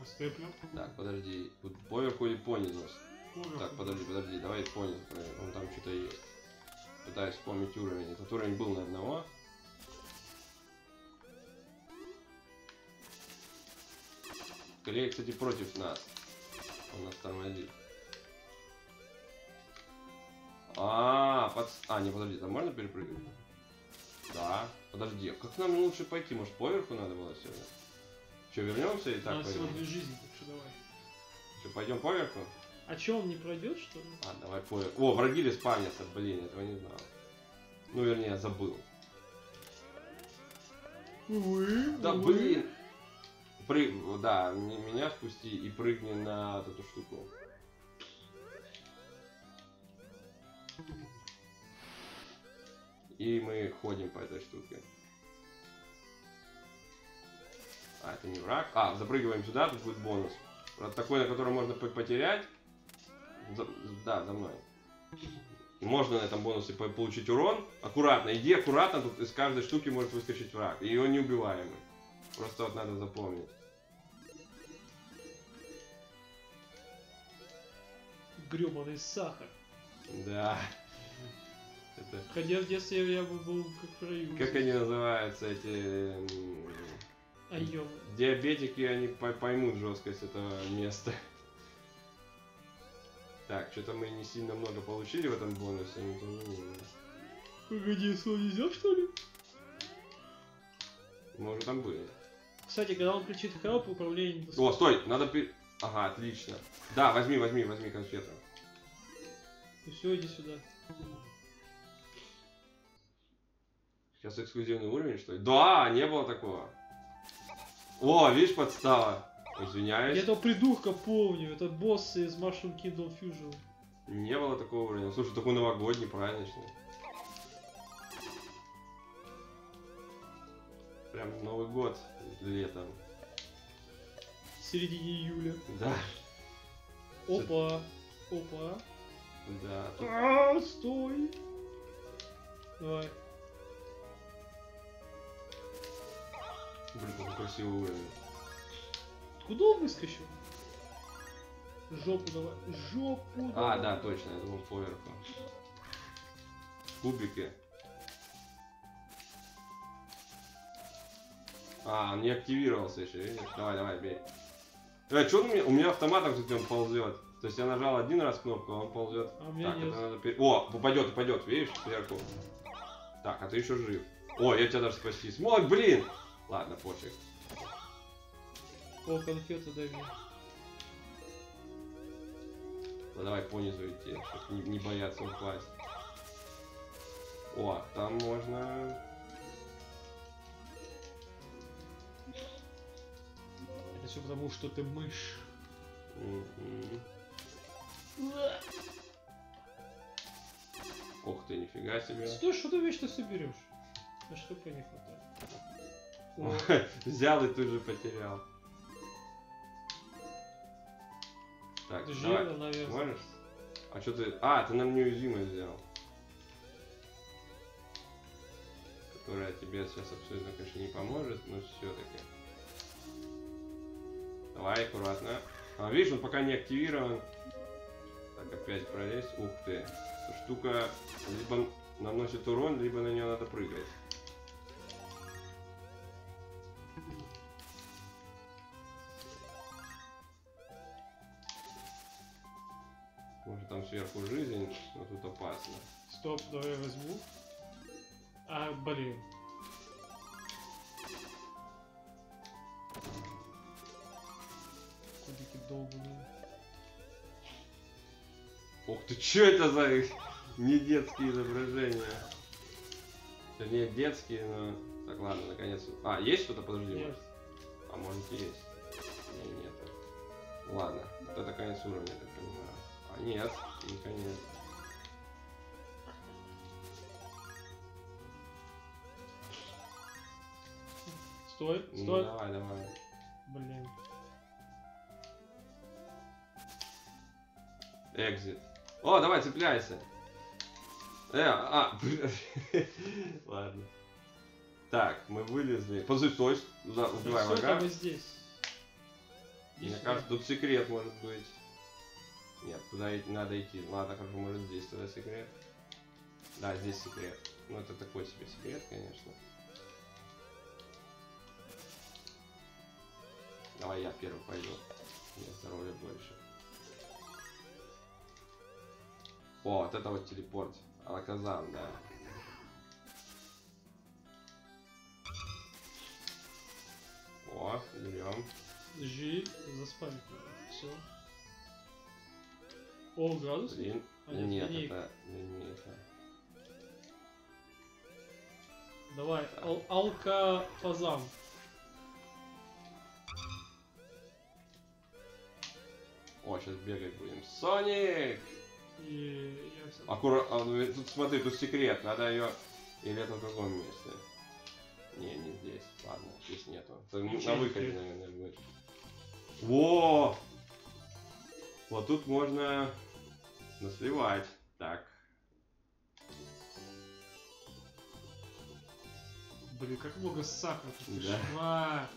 А, степлер. Так, подожди. Тут поверху или понизу? Поверху. Так, подожди, подожди, давай понизу проверим. Вон там что-то есть. Пытаюсь вспомнить уровень. Этот уровень был на одного. Клей, кстати, против нас. Он нас тормозит. А, под... а, не, подожди, там можно перепрыгнуть? Да. Подожди, а как нам лучше пойти? Может, поверху надо было сегодня? Че, вернемся и У так нас всего пойдем? две жизни, так что давай. Че, пойдем поверху? А че, он не пройдет, что ли? А, давай поверху. О, враги респавнятся, блин, этого не знал. Ну, вернее, забыл. Увы, Да увы. блин! Прыг... Да, меня спусти и прыгни на вот эту штуку. И мы ходим по этой штуке. А, это не враг. А, запрыгиваем сюда, тут будет бонус. Правда, такой, на котором можно по- потерять За- да, за мной. Можно на этом бонусе по- получить урон. Аккуратно, иди аккуратно, тут из каждой штуки может выскочить враг. И он неубиваемый. Просто вот надо запомнить. Гребаный сахар. Да. Это... Хотя в детстве я бы был как раю. Как они называются, эти... А ёб. Диабетики, они по- поймут жесткость этого места. Так, что-то мы не сильно много получили в этом бонусе. но тем не менее. Погоди, что нельзя что ли? Мы уже там были. Кстати, когда он кричит храп, управление не О, стой, надо. Ага, отлично. Да, возьми, возьми, возьми конфету. Все, иди сюда. Сейчас эксклюзивный уровень, что ли? Да, не было такого. О, видишь, подстава. Я Извиняюсь. этого придурка помню, это босс из Mushroom Kingdom Fusion. Не было такого уровня. Слушай, такой новогодний, праздничный. Прям Новый год летом. В середине июля. Да, Опа. Опа. да. Тут А, стой. Давай. Блин, какой красивый уровень. Куда он выскочил? Жопу давай. Жопу А, давай. да, точно, я думал поверху. Кубики. А, он не активировался еще, видишь? Давай, давай, бей. Э, что у меня? У меня автоматом тут он ползет. То есть я нажал один раз кнопку, а он ползет. А так, нет. это надо пере- О, упадет, упадет, видишь, сверху. Так, а ты еще жив. О, я тебя даже спасти смог, блин! Ладно, пофиг. О, конфету дай мне. Ну давай по низу идти, чтобы не, не бояться упасть. О, там можно... Это все потому, что ты мышь. Ух ты, нифига себе. Стой, что ты вечно соберешь? На что не хватает? [laughs] Взял и тут же потерял. Так, ты давай. жирно, наверное. Можешь? А что ты... А, ты нам неуязвимость взял. Которая тебе сейчас абсолютно, конечно, не поможет, но все-таки. Давай, аккуратно. А, видишь, он пока не активирован. Так, опять пролезть. Ух ты. Штука либо наносит урон, либо на нее надо прыгать. Может там сверху жизнь, но тут опасно. Стоп, давай я возьму. А, блин. Долбаные. Ух ты, что это за не детские изображения? Вернее, детские, но... Так, ладно, наконец. А, есть что-то? Подожди. Нет. может? А может и есть. Не, нет. Ладно, вот это конец уровня, я так понимаю. А, нет, не конец. Стой, Ну, стой. давай, давай. Блин. Экзит. О, давай, цепляйся. Э, а, [laughs] ладно. Так, мы вылезли. Подожди, стой, Все врага. здесь. Мне кажется, тут секрет может быть. Нет, туда надо идти. Ладно, хорошо, может здесь тогда секрет. Да, здесь секрет. Ну это такой себе секрет, конечно. Давай я первый пойду. Мне здоровья больше. О, вот это вот телепорт. Алаказан, да. О, берем. Жи, заспамить. Все. О, градус? Блин. А, нет, Нет, это линейка. Давай, ал алка фазан. О, сейчас бегать будем. Соник! И я всё- Аккуратно. Тут смотри, тут секрет. Надо ее. Или это в другом месте. Не, не здесь. Ладно, здесь нету. Это на не выходе, наверное, будет. Во! Вот тут можно насливать. Так. Блин, как много сахара тут Да. кошмар.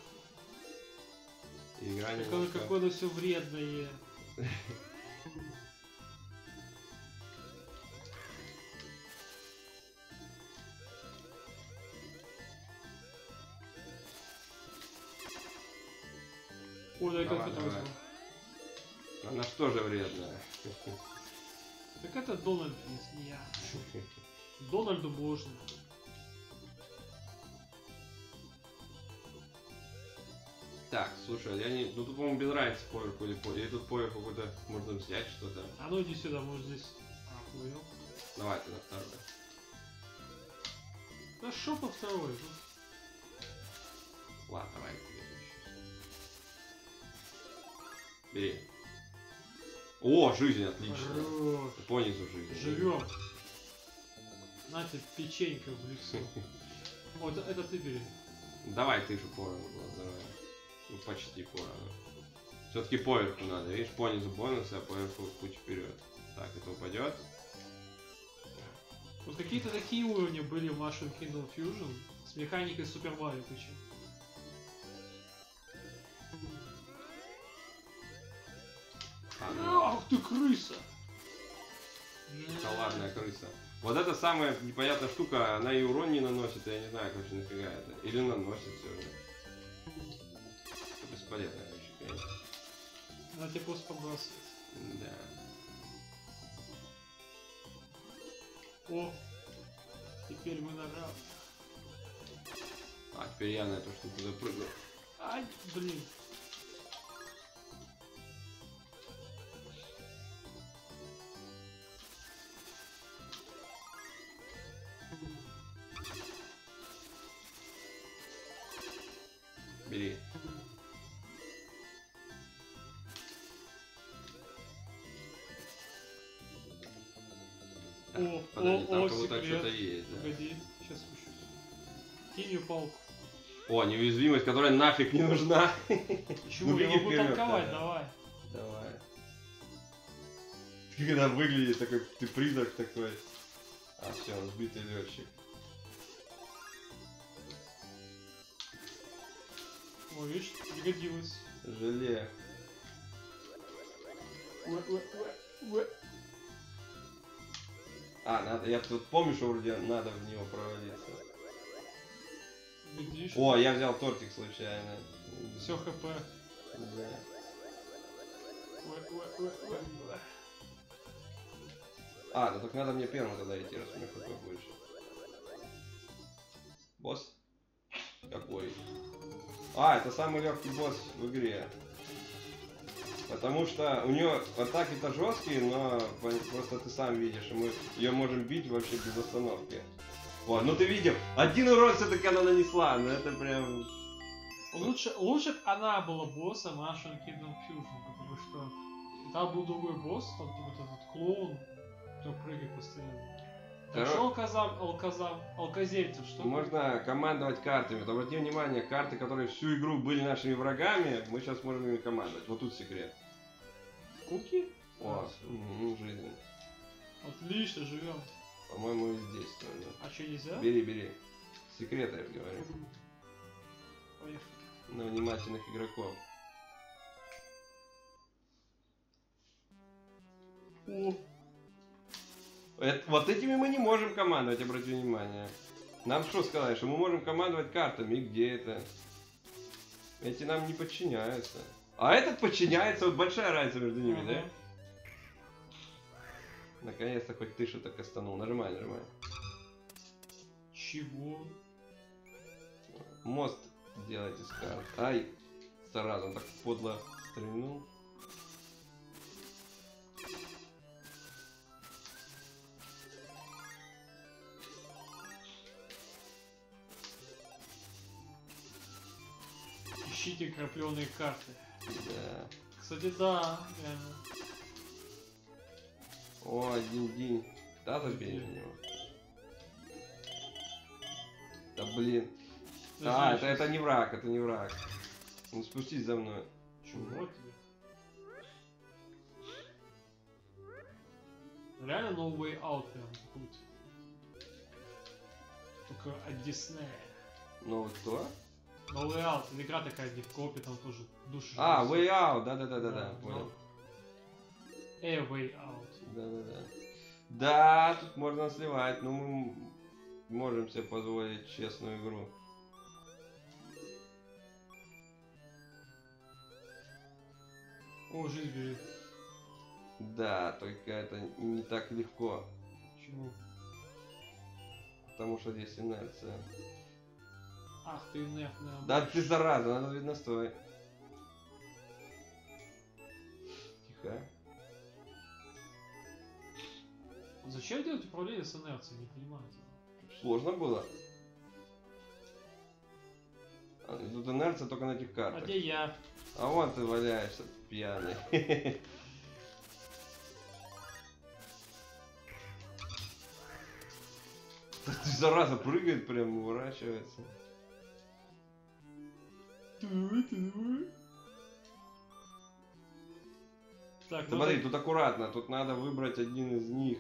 Игра Как оно, немножко... какое оно все вредное. [laughs] Ой, дай Давай, конфету. Она ж тоже вредная. Так это Дональд, если не я. [laughs] Дональду можно. Так, слушай, я не... Ну тут, по-моему, без разницы поверху или по... Или тут поверху какой-то можно взять что-то. А ну иди сюда, может здесь... А, понял. Давай ты на второе. Да шо по второй? Ну, Ладно, давай Бери. О, жизнь, отлично. Хорош. По низу жизнь. Живем. На тебе печенька в лицо. [laughs] Вот это ты бери. Давай ты же поровну было, давай. Ну почти поровну. Все-таки поверху надо, видишь, по низу бонусы, а поверху путь вперед. Так, это упадет. Вот какие-то такие уровни были в Mushroom Kingdom Fusion с механикой Super Mario причем. Ах ты крыса! шоколадная крыса. Вот это самая непонятная штука, она и урон не наносит, я не знаю, короче, нафига это. Или наносит все же. Это бесполезная вещь, конечно. Она тебе просто подбрасывает. Да. О! Теперь мы на равных. А, теперь я на эту штуку запрыгну. Ай, блин. Палку. О, неуязвимость, которая нафиг не нужна. Чего? Ну, я могу вперед, толковать, да. давай. Давай. Как она выглядит, такой, ты призрак такой. А, все, сбитый летчик. О, видишь, пригодилось. Желе. Уэ, уэ, уэ, уэ. А, надо, я тут помню, что вроде надо в него провалиться. О, я взял тортик случайно. Все хп. Да. А, ну так надо мне первым тогда идти, раз у меня хп больше. Босс? Какой? А, это самый легкий босс в игре. Потому что у нее атаки-то жесткие, но просто ты сам видишь, и мы ее можем бить вообще без остановки. Вот, ну ты видел, один урон все-таки она нанесла, ну это прям... Лучше, лучше б она была боссом Mushroom Kingdom Fusion, потому что там был другой босс, там вот этот клоун, который прыгает постоянно. Так Коро- что алказам, алказам, алказельцев, что? Можно командовать картами. Вот Обрати внимание, карты, которые всю игру были нашими врагами, мы сейчас можем ими командовать. Вот тут секрет. Куки? О, А, м, жизнь. Отлично, живем. По-моему, и здесь тоже. А что нельзя? Бери, бери. Секреты, я же говорю. Поехали. На внимательных игроков. О, Это- вот этими мы не можем командовать, обрати внимание. Нам что сказать, что мы можем командовать картами, и где это? Эти нам не подчиняются. А этот подчиняется, вот большая разница между ними, да? Наконец-то хоть ты что-то кастанул. Нажимай, нажимай. Чего? Мост делать из карт. Ай, сразу, он так подло стрельнул. Ищите крапленые карты. Да. Кстати, да, реально. О, один день. Да, забей на него. Да блин. А, это, это не враг, это не враг. Ну спустись за мной. Чего тебе? Реально No Way Out прям путь. Только от Диснея. Ну вот кто? No Way Out, игра такая, где в коопе там тоже души. А, Way Out, да-да-да-да-да, понял. A Way Out. Да-да-да. Да, тут можно сливать, но мы можем себе позволить честную игру. О, жизнь бежит. Да, только это не так легко, Почему? потому что здесь инерция. Ах ты инертная. Да ты зараза, надо видно стой. Тихо. Зачем делать управление с инерцией, не понимаю. этого. Сложно было. А, Тут инерция только на этих А картах. где я? А вон ты валяешься, пьяный. [laughs] Ты зараза прыгает прям, уворачивается. Так, Ты ну смотри, так- тут аккуратно, тут надо выбрать один из них.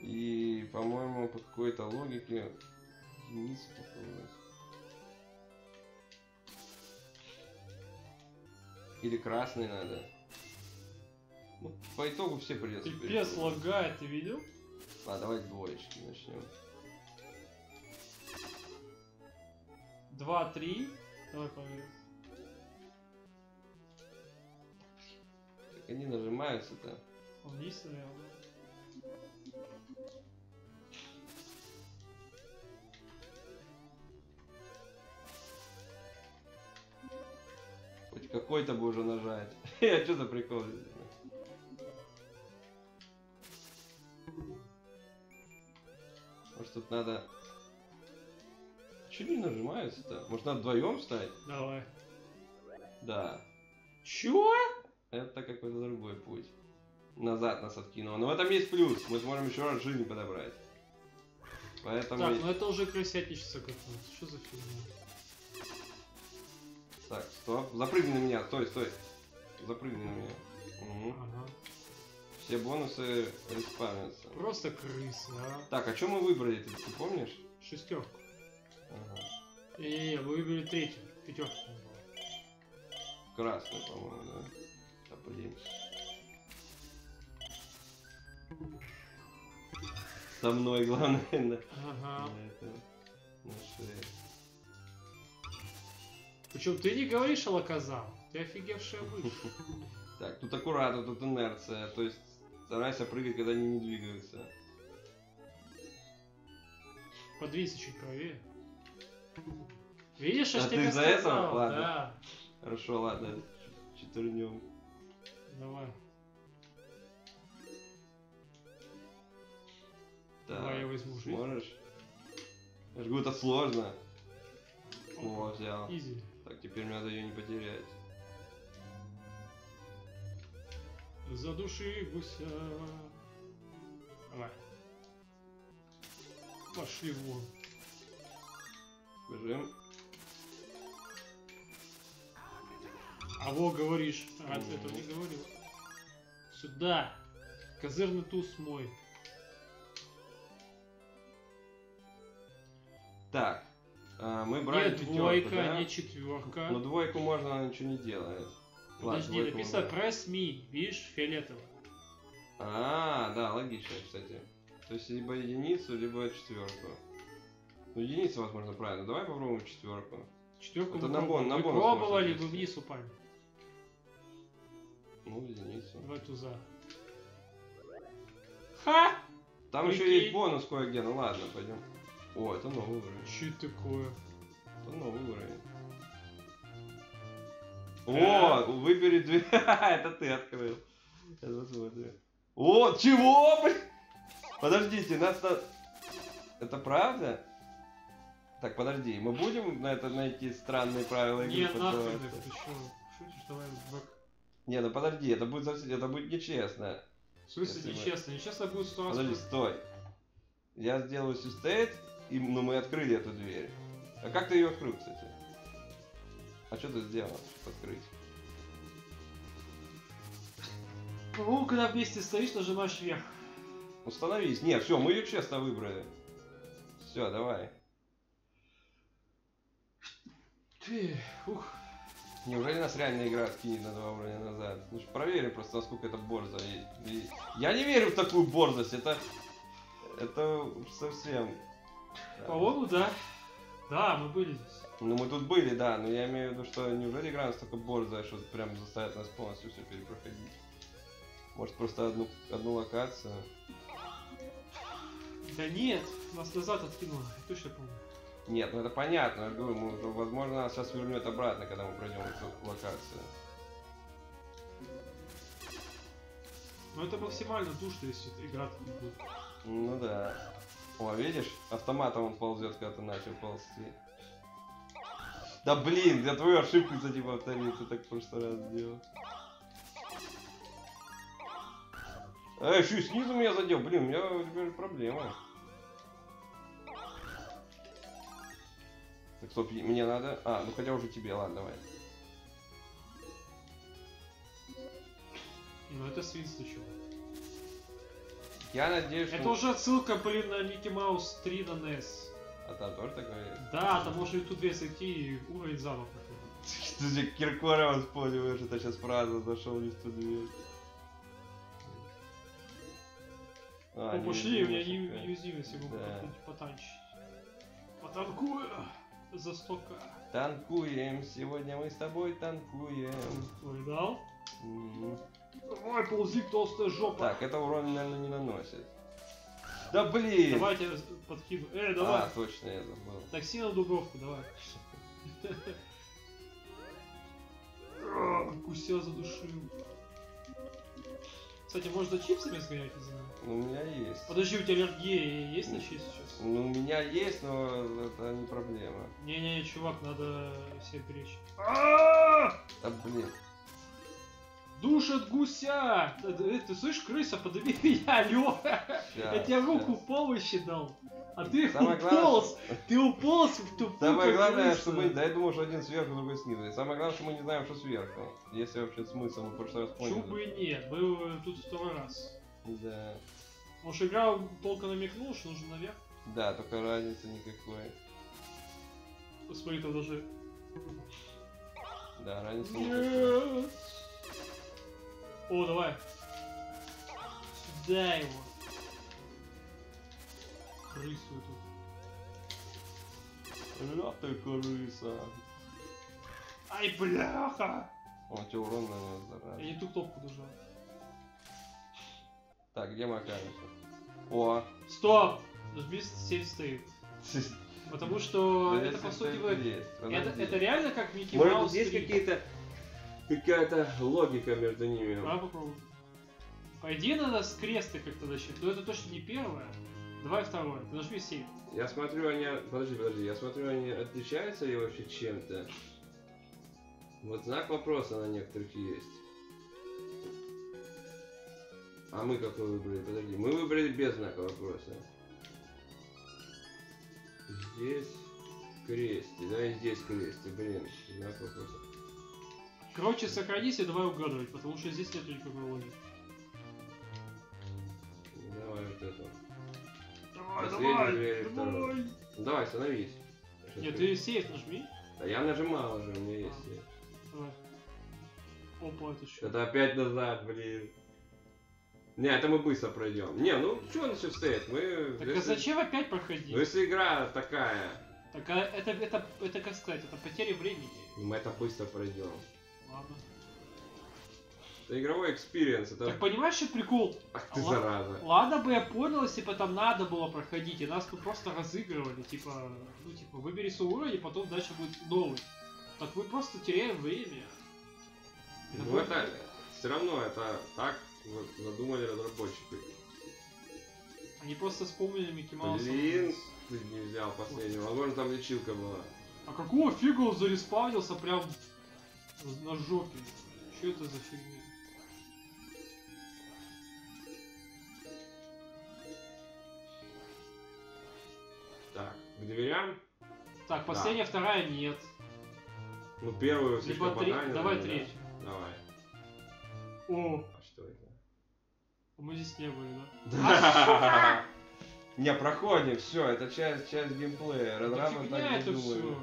И, по-моему, по какой-то логике единицу попробовать. Или красный надо. Ну, по итогу все придется. Пипец лагает, ты видел? А, давай двоечки начнем. Два, три. Давай проверим. Как они нажимаются-то? Он вниз, наверное. Какой-то бы уже нажать. [laughs] Я что за прикол? Может тут надо... Че не нажимаются-то? Может надо вдвоем стать? Давай. Да. Чё? Это какой-то другой путь. Назад нас откинуло. Но в этом есть плюс. Мы сможем еще раз жизнь подобрать. Поэтому... Так, ну это уже крысятничество какое-то. Что за фигня? Так, стоп. Запрыгни на меня. Стой, стой. Запрыгни на меня. Мгм. Ага. Все бонусы респавнятся. Просто крысы, а. Так, а что мы выбрали? Ты, ты помнишь? Шестерку. Ага. Не-не-не, вы выбрали третью. Пятерку. Красный, по-моему, да? Да блин. Со мной, главное, на, Ага. на этом, на шее. Причем ты не говоришь алаказам. Ты офигевшая мышь. [laughs] Так, тут аккуратно, тут инерция, то есть старайся прыгать, когда они не двигаются. Подвинься чуть правее. Видишь, А ты из-за этого? сказал, Ладно. да. Хорошо, ладно, четырнем. Давай. Так, Давай я возьму жизнь. Сможешь? Я говорю, это сложно. О, взял. Изи. Так, теперь мне надо ее не потерять. Задуши гуся. Давай. Пошли вон. Бежим. А во говоришь. А ты Мгм. этого не говорил. Сюда. Козырный туз мой. Так, мы брали Не пятерку, двойка, да? не четверка. Ну двойку можно, она ничего не делает. Ладно, Подожди, двойку написано можно. press me. Видишь, фиолетово. А, да, логично, кстати. То есть либо единицу, либо четверку. Ну, единицу, возможно, правильно. Давай попробуем четверку. Четверку Это вы на бон- на бонус пробовали, вы вниз упали. Ну, единицу. Два туза. Ха! Там еще Прикинь. есть бонус кое-где, ну ладно, пойдем. О, это новый уровень. Че такое? Это новый уровень. О, выбери две. [laughs] Это ты открыл. Сейчас посмотрим. О, чего, блин? Подождите, нас на... Это правда? Так, подожди, мы будем на это найти странные правила игры? Нет, нахрен, подаваться? ты что? Шутишь, давай бэк. Не, ну подожди, это будет совсем, это будет нечестно. В смысле Если мы- нечестно? Нечестно будет сто раз. Подожди, стой. Я сделаю сюстейт, и ну, мы открыли эту дверь. А как ты ее открыл, кстати? А что ты сделал, открыть? Ну, когда вместе стоишь, нажимаешь вверх. Установись. Нет, все, мы ее честно выбрали. Все, давай. Ты, ух. Неужели нас реально игра откинет на два уровня назад? Ну проверим просто, насколько это борзо. И- и- Я не верю в такую борзость, это... Это совсем... По-моему, да. Да, мы были здесь. Ну мы тут были, да, но я имею в виду, что неужели игра настолько борзая, что прям заставит нас полностью все перепроходить? Может просто одну, одну локацию? Да нет, нас назад откинуло, я точно помню. Нет, ну это понятно, я говорю, мы, уже- возможно нас сейчас вернет обратно, когда мы пройдем эту локацию. Но это максимально душно, если игра будет. Ну да. О, видишь, автоматом он ползет, когда ты начал ползти. Да блин, я твою ошибку, кстати, повторил, ты так прошлый раз сделал. А, еще и снизу меня задел, блин, у меня теперь проблема. Так, стоп, мне надо... А, ну хотя уже тебе, ладно, давай. Ну это свинство чего. Я надеюсь, что... Это уже отсылка, блин, на Микки Маус 3 на NES. А там тоже такое есть? Да, там можно и тут две зайти и уровень заново проходить. Ты же Киркорова вспомнил, это сейчас фраза зашел не в ту дверь. А, Ну пошли, у меня неуязвимость я могу Да. потанчить. Потанкую за 100 Танкуем, сегодня мы с тобой танкуем. Видал? М. Давай, ползи, толстая жопа. Так, это урон, наверное, не наносит. Да блин! Давай я тебя подкину. Э, А, давай. точно, я забыл. Такси на Дубровку, давай. А, Гуся задушил. Кстати, за чипсами сгонять, не знаю. Ну, у меня есть. Подожди, у тебя аллергия есть на чипсы сейчас? Ну, у меня есть, но это не проблема. Не-не, чувак, надо всех беречь. Да блин. Душат гуся! Э, э, Ты слышишь, крыса, подними меня, [laughs] алло! Я Щас, тебе руку помощи дал, а ты Самое главное, уполз! Ты уполз в тупую Самое главное, крысу. что мы, да я думал, что один сверху, другой снизу. И самое главное, что мы не знаем, что сверху. Если вообще смысл, мы в прошлый раз поняли. Почему бы и нет? Был э, тут второй раз. Да. Может, игра толко намекнула, что нужно наверх? Да, только разницы никакой. Смотри, там даже... Да, разницы никакой. О, давай. Сюда его. Крысу эту. Ля ты крыса. Ай, бляха! Он тебе урон нанес, зараза. Я не ту кнопку нажал. Так, где мы окажемся? О! Стоп! Нажми 7 стоит. [laughs] Потому что Да это по сути это вы... Это, это реально как Микки Может Маус 3. какие-то... Какая-то логика между ними. Давай попробуем. По идее надо с креста как-то начать, но это точно не первое. Давай второе. Ты нажми 7. Я смотрю, они... Подожди, подожди, я смотрю, они отличаются ли вообще чем-то? Вот знак вопроса на некоторых есть. А мы какой выбрали? Подожди, мы выбрали без знака вопроса. Здесь кресте, да, и здесь кресте, блин, знак вопроса. Короче, сохранись и давай угадывать, потому что здесь нет никакой логики. Давай вот это. Давай, Последний дверь, давай! второй. Давай, становись. Сейчас Нет, я- ты сейф нажми. Да я нажимал уже, у меня есть. А. сейф. Давай. Опа, это что? Это опять назад, блин. Не, это мы быстро пройдем. Не, ну что он еще стоит? Мы. Так а если- зачем опять проходить? Ну если игра такая, Так а это, это, это как сказать, это потеря времени. мы это быстро пройдем. Ладно. Это игровой experience, это. Так понимаешь, что прикол? Ах ты ла- зараза. Ладно бы я понял, если бы там надо было проходить, и нас тут просто разыгрывали, типа, ну типа, выбери свой уровень, и потом дальше будет новый. Так мы просто теряем время. Это Ну будет- это. Все равно это так задумали разработчики. Они просто вспомнили Микки Мауса. Блин, ты не взял последнего. Возможно там лечилка была. А какого фига он зареспаунился прям на жопе? Что это за фигня? Так, к дверям. Так, последняя, вторая нет. Ну первую Либо три, банально, давай да. третью. Давай. О, А что это? А мы здесь не были, да? Да. Не, проходим, все, это часть, часть геймплея. Да Разрабы так не думали.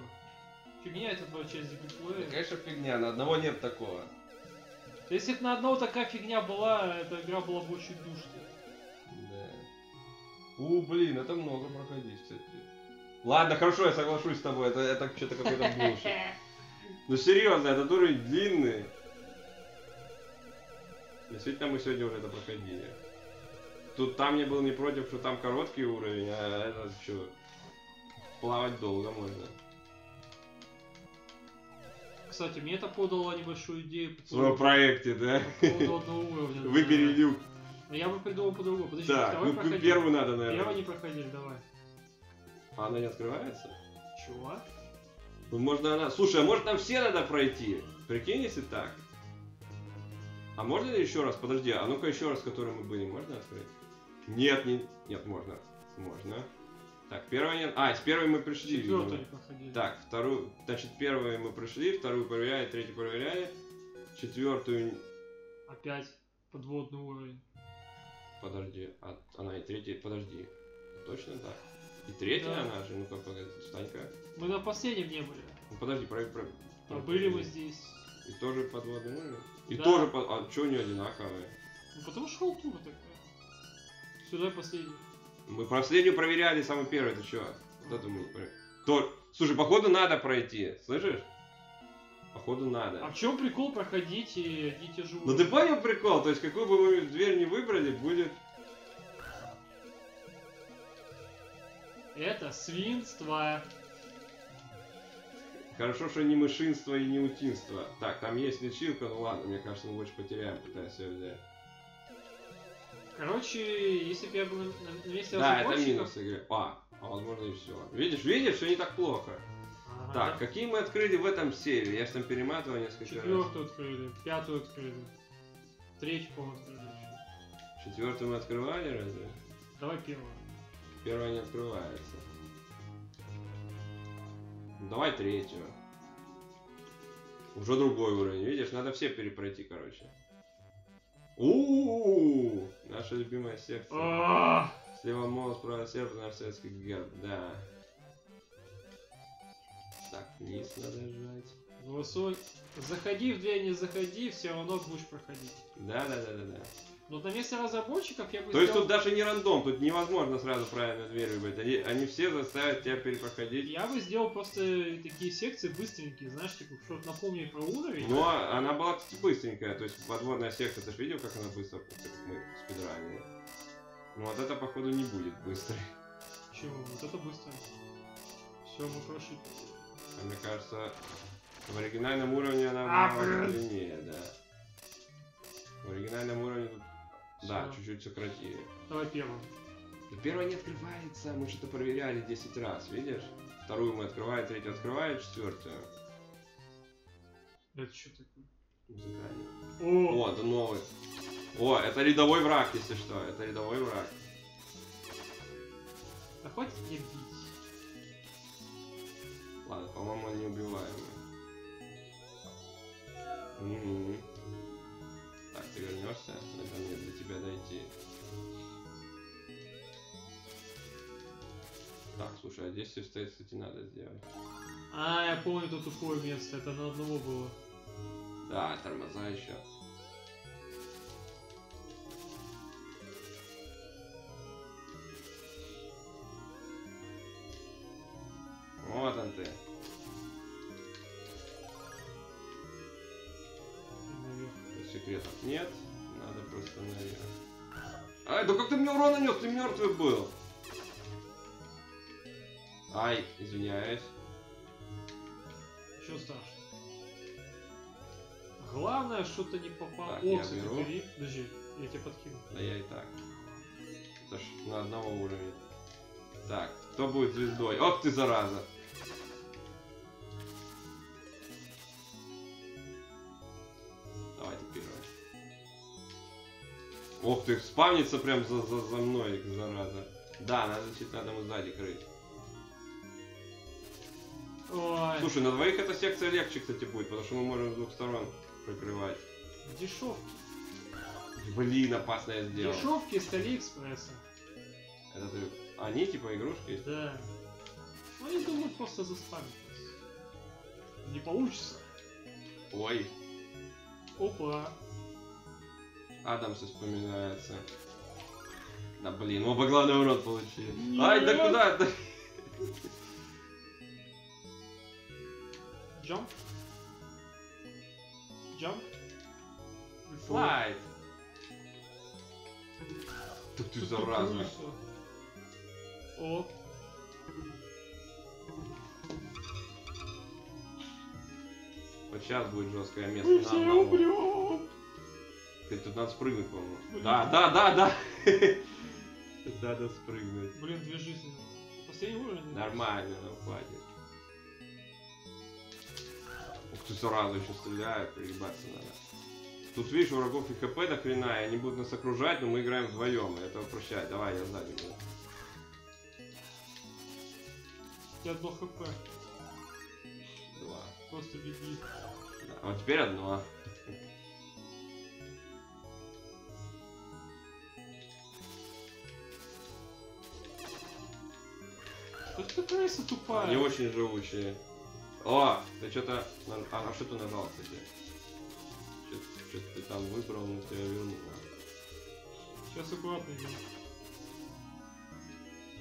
Фигня это была часть Да, геймплея. конечно, фигня, на одного нет такого. Если бы на одного такая фигня была, эта игра была бы очень душной. Да. У, блин, это много проходить, кстати. Ладно, хорошо, я соглашусь с тобой, это, это что-то какой-то [laughs] булшит. Ну серьезно, этот уровень длинный. Действительно, мы сегодня уже это проходили. Тут там не был не против, что там короткий уровень, а это что? Плавать долго можно. Кстати, мне это подало небольшую идею по В своем поводу, проекте, да? по поводу одного уровня. Выбери люк. Но я бы придумал по-другому. Подожди, Так, второй ну проходили? первую надо, наверное. не проходили, давай. А она не открывается? Чего? Ну, можно она... Слушай, а может нам все надо пройти? Прикинь, если так. А можно ли еще раз? Подожди, а ну-ка еще раз, который мы были, можно открыть? Нет, не... Нет, можно. Можно. Так, первый нет... А, с первой мы пришли, не проходили. Так, вторую... Значит, первую мы прошли, вторую проверяли, третью проверяли. Четвертую... Опять подводный уровень. Подожди, а она и третья... Подожди. Точно так? И третья Да. она же? Ну-ка, погоди, встань-ка. Мы на последнем не были. Ну, подожди, про... про... А были мы здесь. И тоже подводный уровень? И Да. тоже под... А что не одинаковые? Ну потому что халтура такая. Сюда последний. Мы последнюю проверяли, самый первый, ты чё? Вот это мы не проверяли. То... Слушай, походу надо пройти, слышишь? Походу надо. А в чем прикол проходить и одни и те же Ну ты понял прикол? То есть какую бы мы дверь не выбрали, будет... Это свинство. Хорошо, что не мышинство и не утинство. Так, там есть лечилка, ну ладно, мне кажется, мы больше потеряем, пытаясь ее взять. Короче, если бы я был на, месте Да, это минус игры. А, а возможно и все. Видишь, видишь, все не так плохо. Ага. Так, какие мы открыли в этом серии? Я же там перематывал несколько раз. Четвертую открыли, пятую открыли. Третью, по-моему, открыли. Четвертую мы открывали разве? Давай первую. Первая не открывается. Давай третью. Уже другой уровень. Видишь, надо все перепройти, короче. У-у-у! Наша любимая секция. А, Слева молот, справа серп, наш советский герб. Да. Так, вниз надо жать. Голосуй. Заходи в дверь, не заходи, все равно будешь проходить. Да, да, да, да, да. Но на месте разработчиков я бы То есть сделал- тут даже не рандом, тут невозможно сразу правильно дверь выбрать. Они, они все заставят тебя перепроходить. Я бы сделал просто такие секции быстренькие, знаешь, типа, чтобы напомнить про уровень. Но она была, кстати, быстренькая. То есть подводная секция, ты же видел, как она быстро, как мы спидранили? Ну вот это, походу, не будет быстрой. Чего? Вот это быстро. Все, мы прошли. А мне кажется, в оригинальном уровне она А, была длиннее, да. В оригинальном уровне тут, да, чуть-чуть сократили. Давай первую. Но первая не открывается, мы что-то проверяли 10 раз, видишь? Вторую мы открываем, третью открываем, четвертую. Это что такое? О, О, это новый. О, это рядовой враг, если что. Это рядовой враг. да хватит мне бить. Ладно, по-моему, он неубиваемый. Мгм. Вернешься? Это мне до тебя дойти. Так, слушай, а здесь все стоит, кстати, надо сделать. А, я помню это тупое место, это на одного было. Да, тормоза еще. Мне урон нанес? Ты мертвый был. Ай, извиняюсь. Еще страшно. Главное, что-то не попало. Так, О, я кстати, беру. бери. Подожди, я тебя подкину. Да я и так. Это ж на одного уровня. Так, кто будет звездой? Ох ты, зараза! Ох ты, спавнится прям за, за, за мной, зараза. Да, надо чуть надо ему сзади крыть. Ой, Слушай, на двоих эта секция легче, кстати, будет, потому что мы можем с двух сторон прикрывать. дешевки. Блин, опасно я сделал. Дешевки с Алиэкспресса. Это ты... Они типа игрушки? Да. Ну, они думают просто заспамить. Не получится. Ой, Опа. Адамс вспоминается. Да блин, оба главный урод получили. Нет. Ай, да куда ты? Jump. Jump. Слайд. Так ты зараза. О, Вот сейчас будет жесткое место. мы все умрем. Ты тут надо спрыгнуть, по-моему. Блин. Да, да, да, да. [laughs] Надо спрыгнуть. Блин, две жизни. Последний уровень. Нормально, нам хватит. Ух ты, сразу еще стреляют, приебаться надо. Тут, видишь, у врагов и ХП до хрена, и они будут нас окружать, но мы играем вдвоем, и это прощай. Давай, я сзади буду. У тебя одно хп. Два. Просто беги. Да. А вот теперь одно. Что ты крыса тупая? Они очень живучие. О, ты что-то... А, а что ты нажал, кстати? Что-то ты там выбрал, но тебя вернуло. Сейчас аккуратно идем.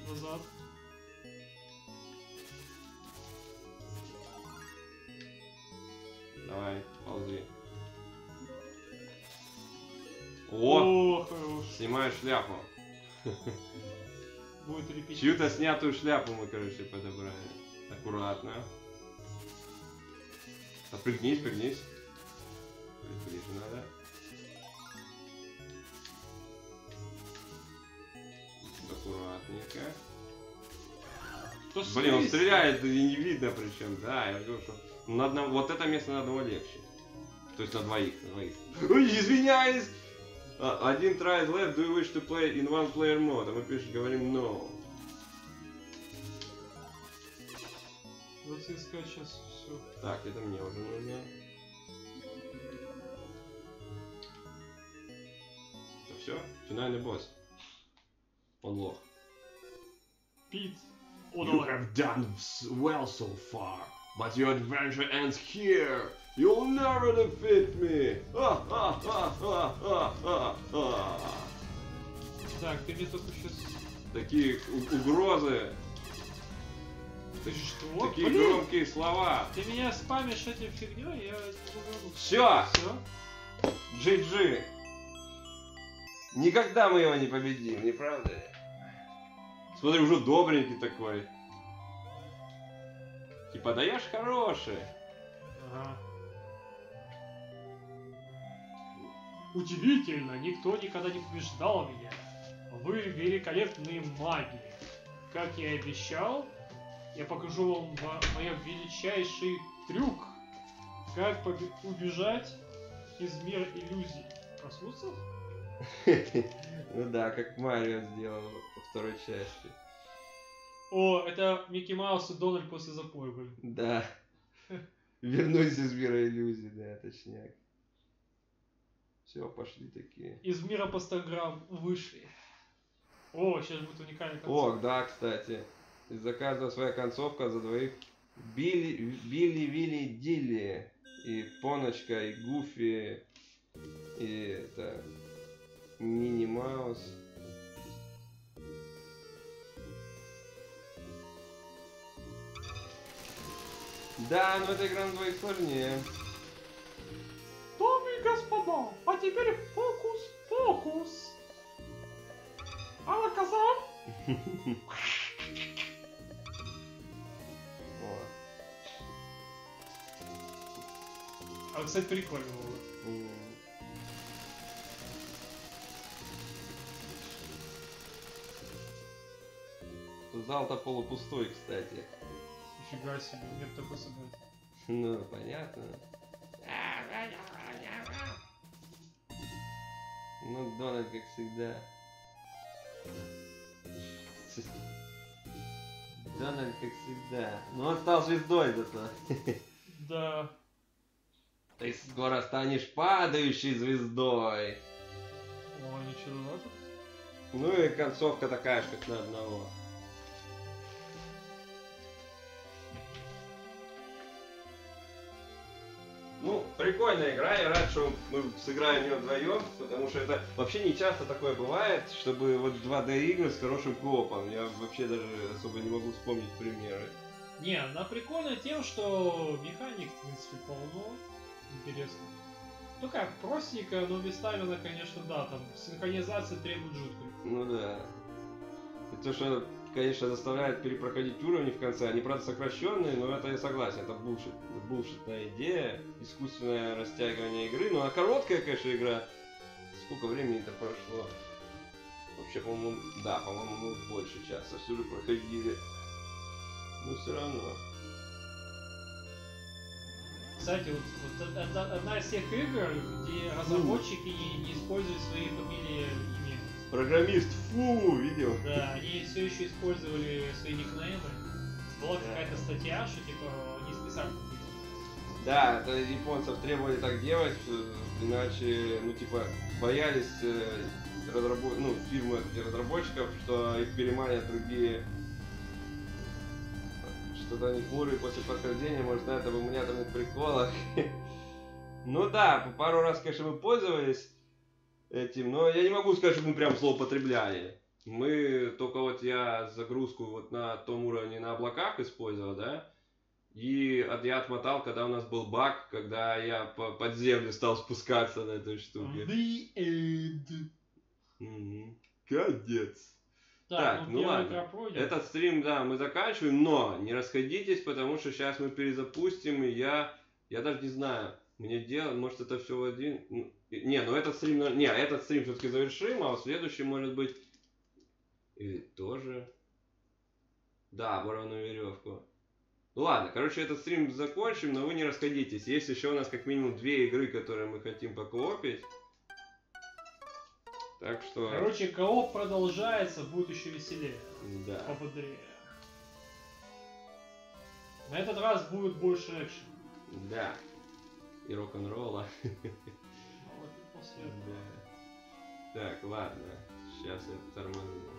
Назад. Давай, ползи. О, О, хорош. снимаю шляпу. [laughs] Будет репетиция. Чью-то снятую шляпу мы, короче, подобрали. Аккуратно. А пригнись, пригнись. Ближе надо. Аккуратненько. Да Блин, он стреляет, и не видно причем. Да, я говорю, что на одном, вот это место на одного легче. То есть на двоих, на двоих. Ой, извиняюсь! А, Один try left, do you wish to play in one player mode? А мы пишем, говорим no. Вот искать сейчас все. Так, это мне уже нужно. Это все? Финальный босс. Он лох. Пит. You have done well so far, but your adventure ends here. You'll never defeat me. Так, ты мне только сейчас... Такие угрозы, Ты что? такие Блин, громкие слова. ты меня спамишь этим фигней, я не. Все, Все? GG. Никогда мы его не победим, не правда ли? Смотри, уже добренький такой. Типа даешь хороший. Ага. Удивительно, никто никогда не побеждал меня. Вы великолепные маги. Как я и обещал, я покажу вам мо- мой величайший трюк. Как убежать из мира иллюзий. Проснуться? [laughs] Ну да, как Марио сделал во второй части. О, это Микки Маус и Дональд после запоя были. Да. [laughs] Вернусь из мира иллюзий, да, точняк. Все, пошли такие. Из мира постаграмм вышли. О, сейчас будет уникальный концерт. О, да, кстати. Из-за каждого своя концовка за двоих. Билли, Билли, Вилли, Дилли. И Поночка, и Гуфи. И это... Мини Маус. Да, но эта игра на двоих сложнее. Господа, а теперь фокус, фокус. Алаказар. О. А, кстати, прикольно было. Зал-то полупустой, кстати. Нифига себе, нет такой собаки. Ну, понятно. Ну, Дональд, как всегда. Дональд, как всегда. Но он стал звездой зато. Да. Ты скоро станешь падающей звездой. О, ничего, тут? Ну и концовка такая же, как на одного. Прикольная игра, я рад, что мы сыграем в нее вдвоем, потому что это вообще не часто такое бывает, чтобы вот 2D игры с хорошим коопом. Я вообще даже особо не могу вспомнить примеры. Не, она прикольная тем, что механик, в принципе, полно. Интересно. Ну как, простенькая, но местами она, конечно, да, там синхронизация требует жуткой. Ну да. И то, что, конечно, заставляет перепроходить уровни в конце, они, правда, сокращенные, но это я согласен, это булшит, булшитная идея, искусственное растягивание игры, ну а короткая, конечно, игра. Сколько времени-то прошло? Вообще, по-моему, да, по-моему, мы больше часа все же проходили. Но все равно. Кстати, вот, вот это- это одна из тех игр, где разработчики не, не используют свои фамилии. Программист, фу, видел? Да, они все еще использовали свои никнеймы. Была какая-то статья, что типа они специально Да, это японцев требовали так делать, э, иначе, ну, типа, боялись э, разработ... ну, фирмы разработчиков, что их переманят другие что-то они хмурые после прохождения, может, знают об эмуляторных приколах. Ну да, пару раз, конечно, мы пользовались этим, но я не могу сказать, что мы прям злоупотребляли. Мы только вот я загрузку вот на том уровне на облаках использовал, да, и я отмотал, когда у нас был баг, когда я по под землю стал спускаться на этой штуке. The End. Кадец. Так, Так, ну, ну ладно. Этот стрим, да, мы заканчиваем, но не расходитесь, потому что сейчас мы перезапустим, и я, я даже не знаю, мне делать, может это все в один, ну, не, ну этот стрим, на- не, этот стрим все-таки завершим, а в следующем может быть, или тоже, да, оборванную веревку. Ну ладно, короче, этот стрим закончим, но вы не расходитесь. Есть еще у нас как минимум две игры, которые мы хотим покоопить. Так что, Короче, кооп продолжается, будет еще веселее. да. Пободрее. На этот раз будет больше экшена. Да. И рок-н-ролла. [laughs] Так, ладно. Сейчас я тормозну.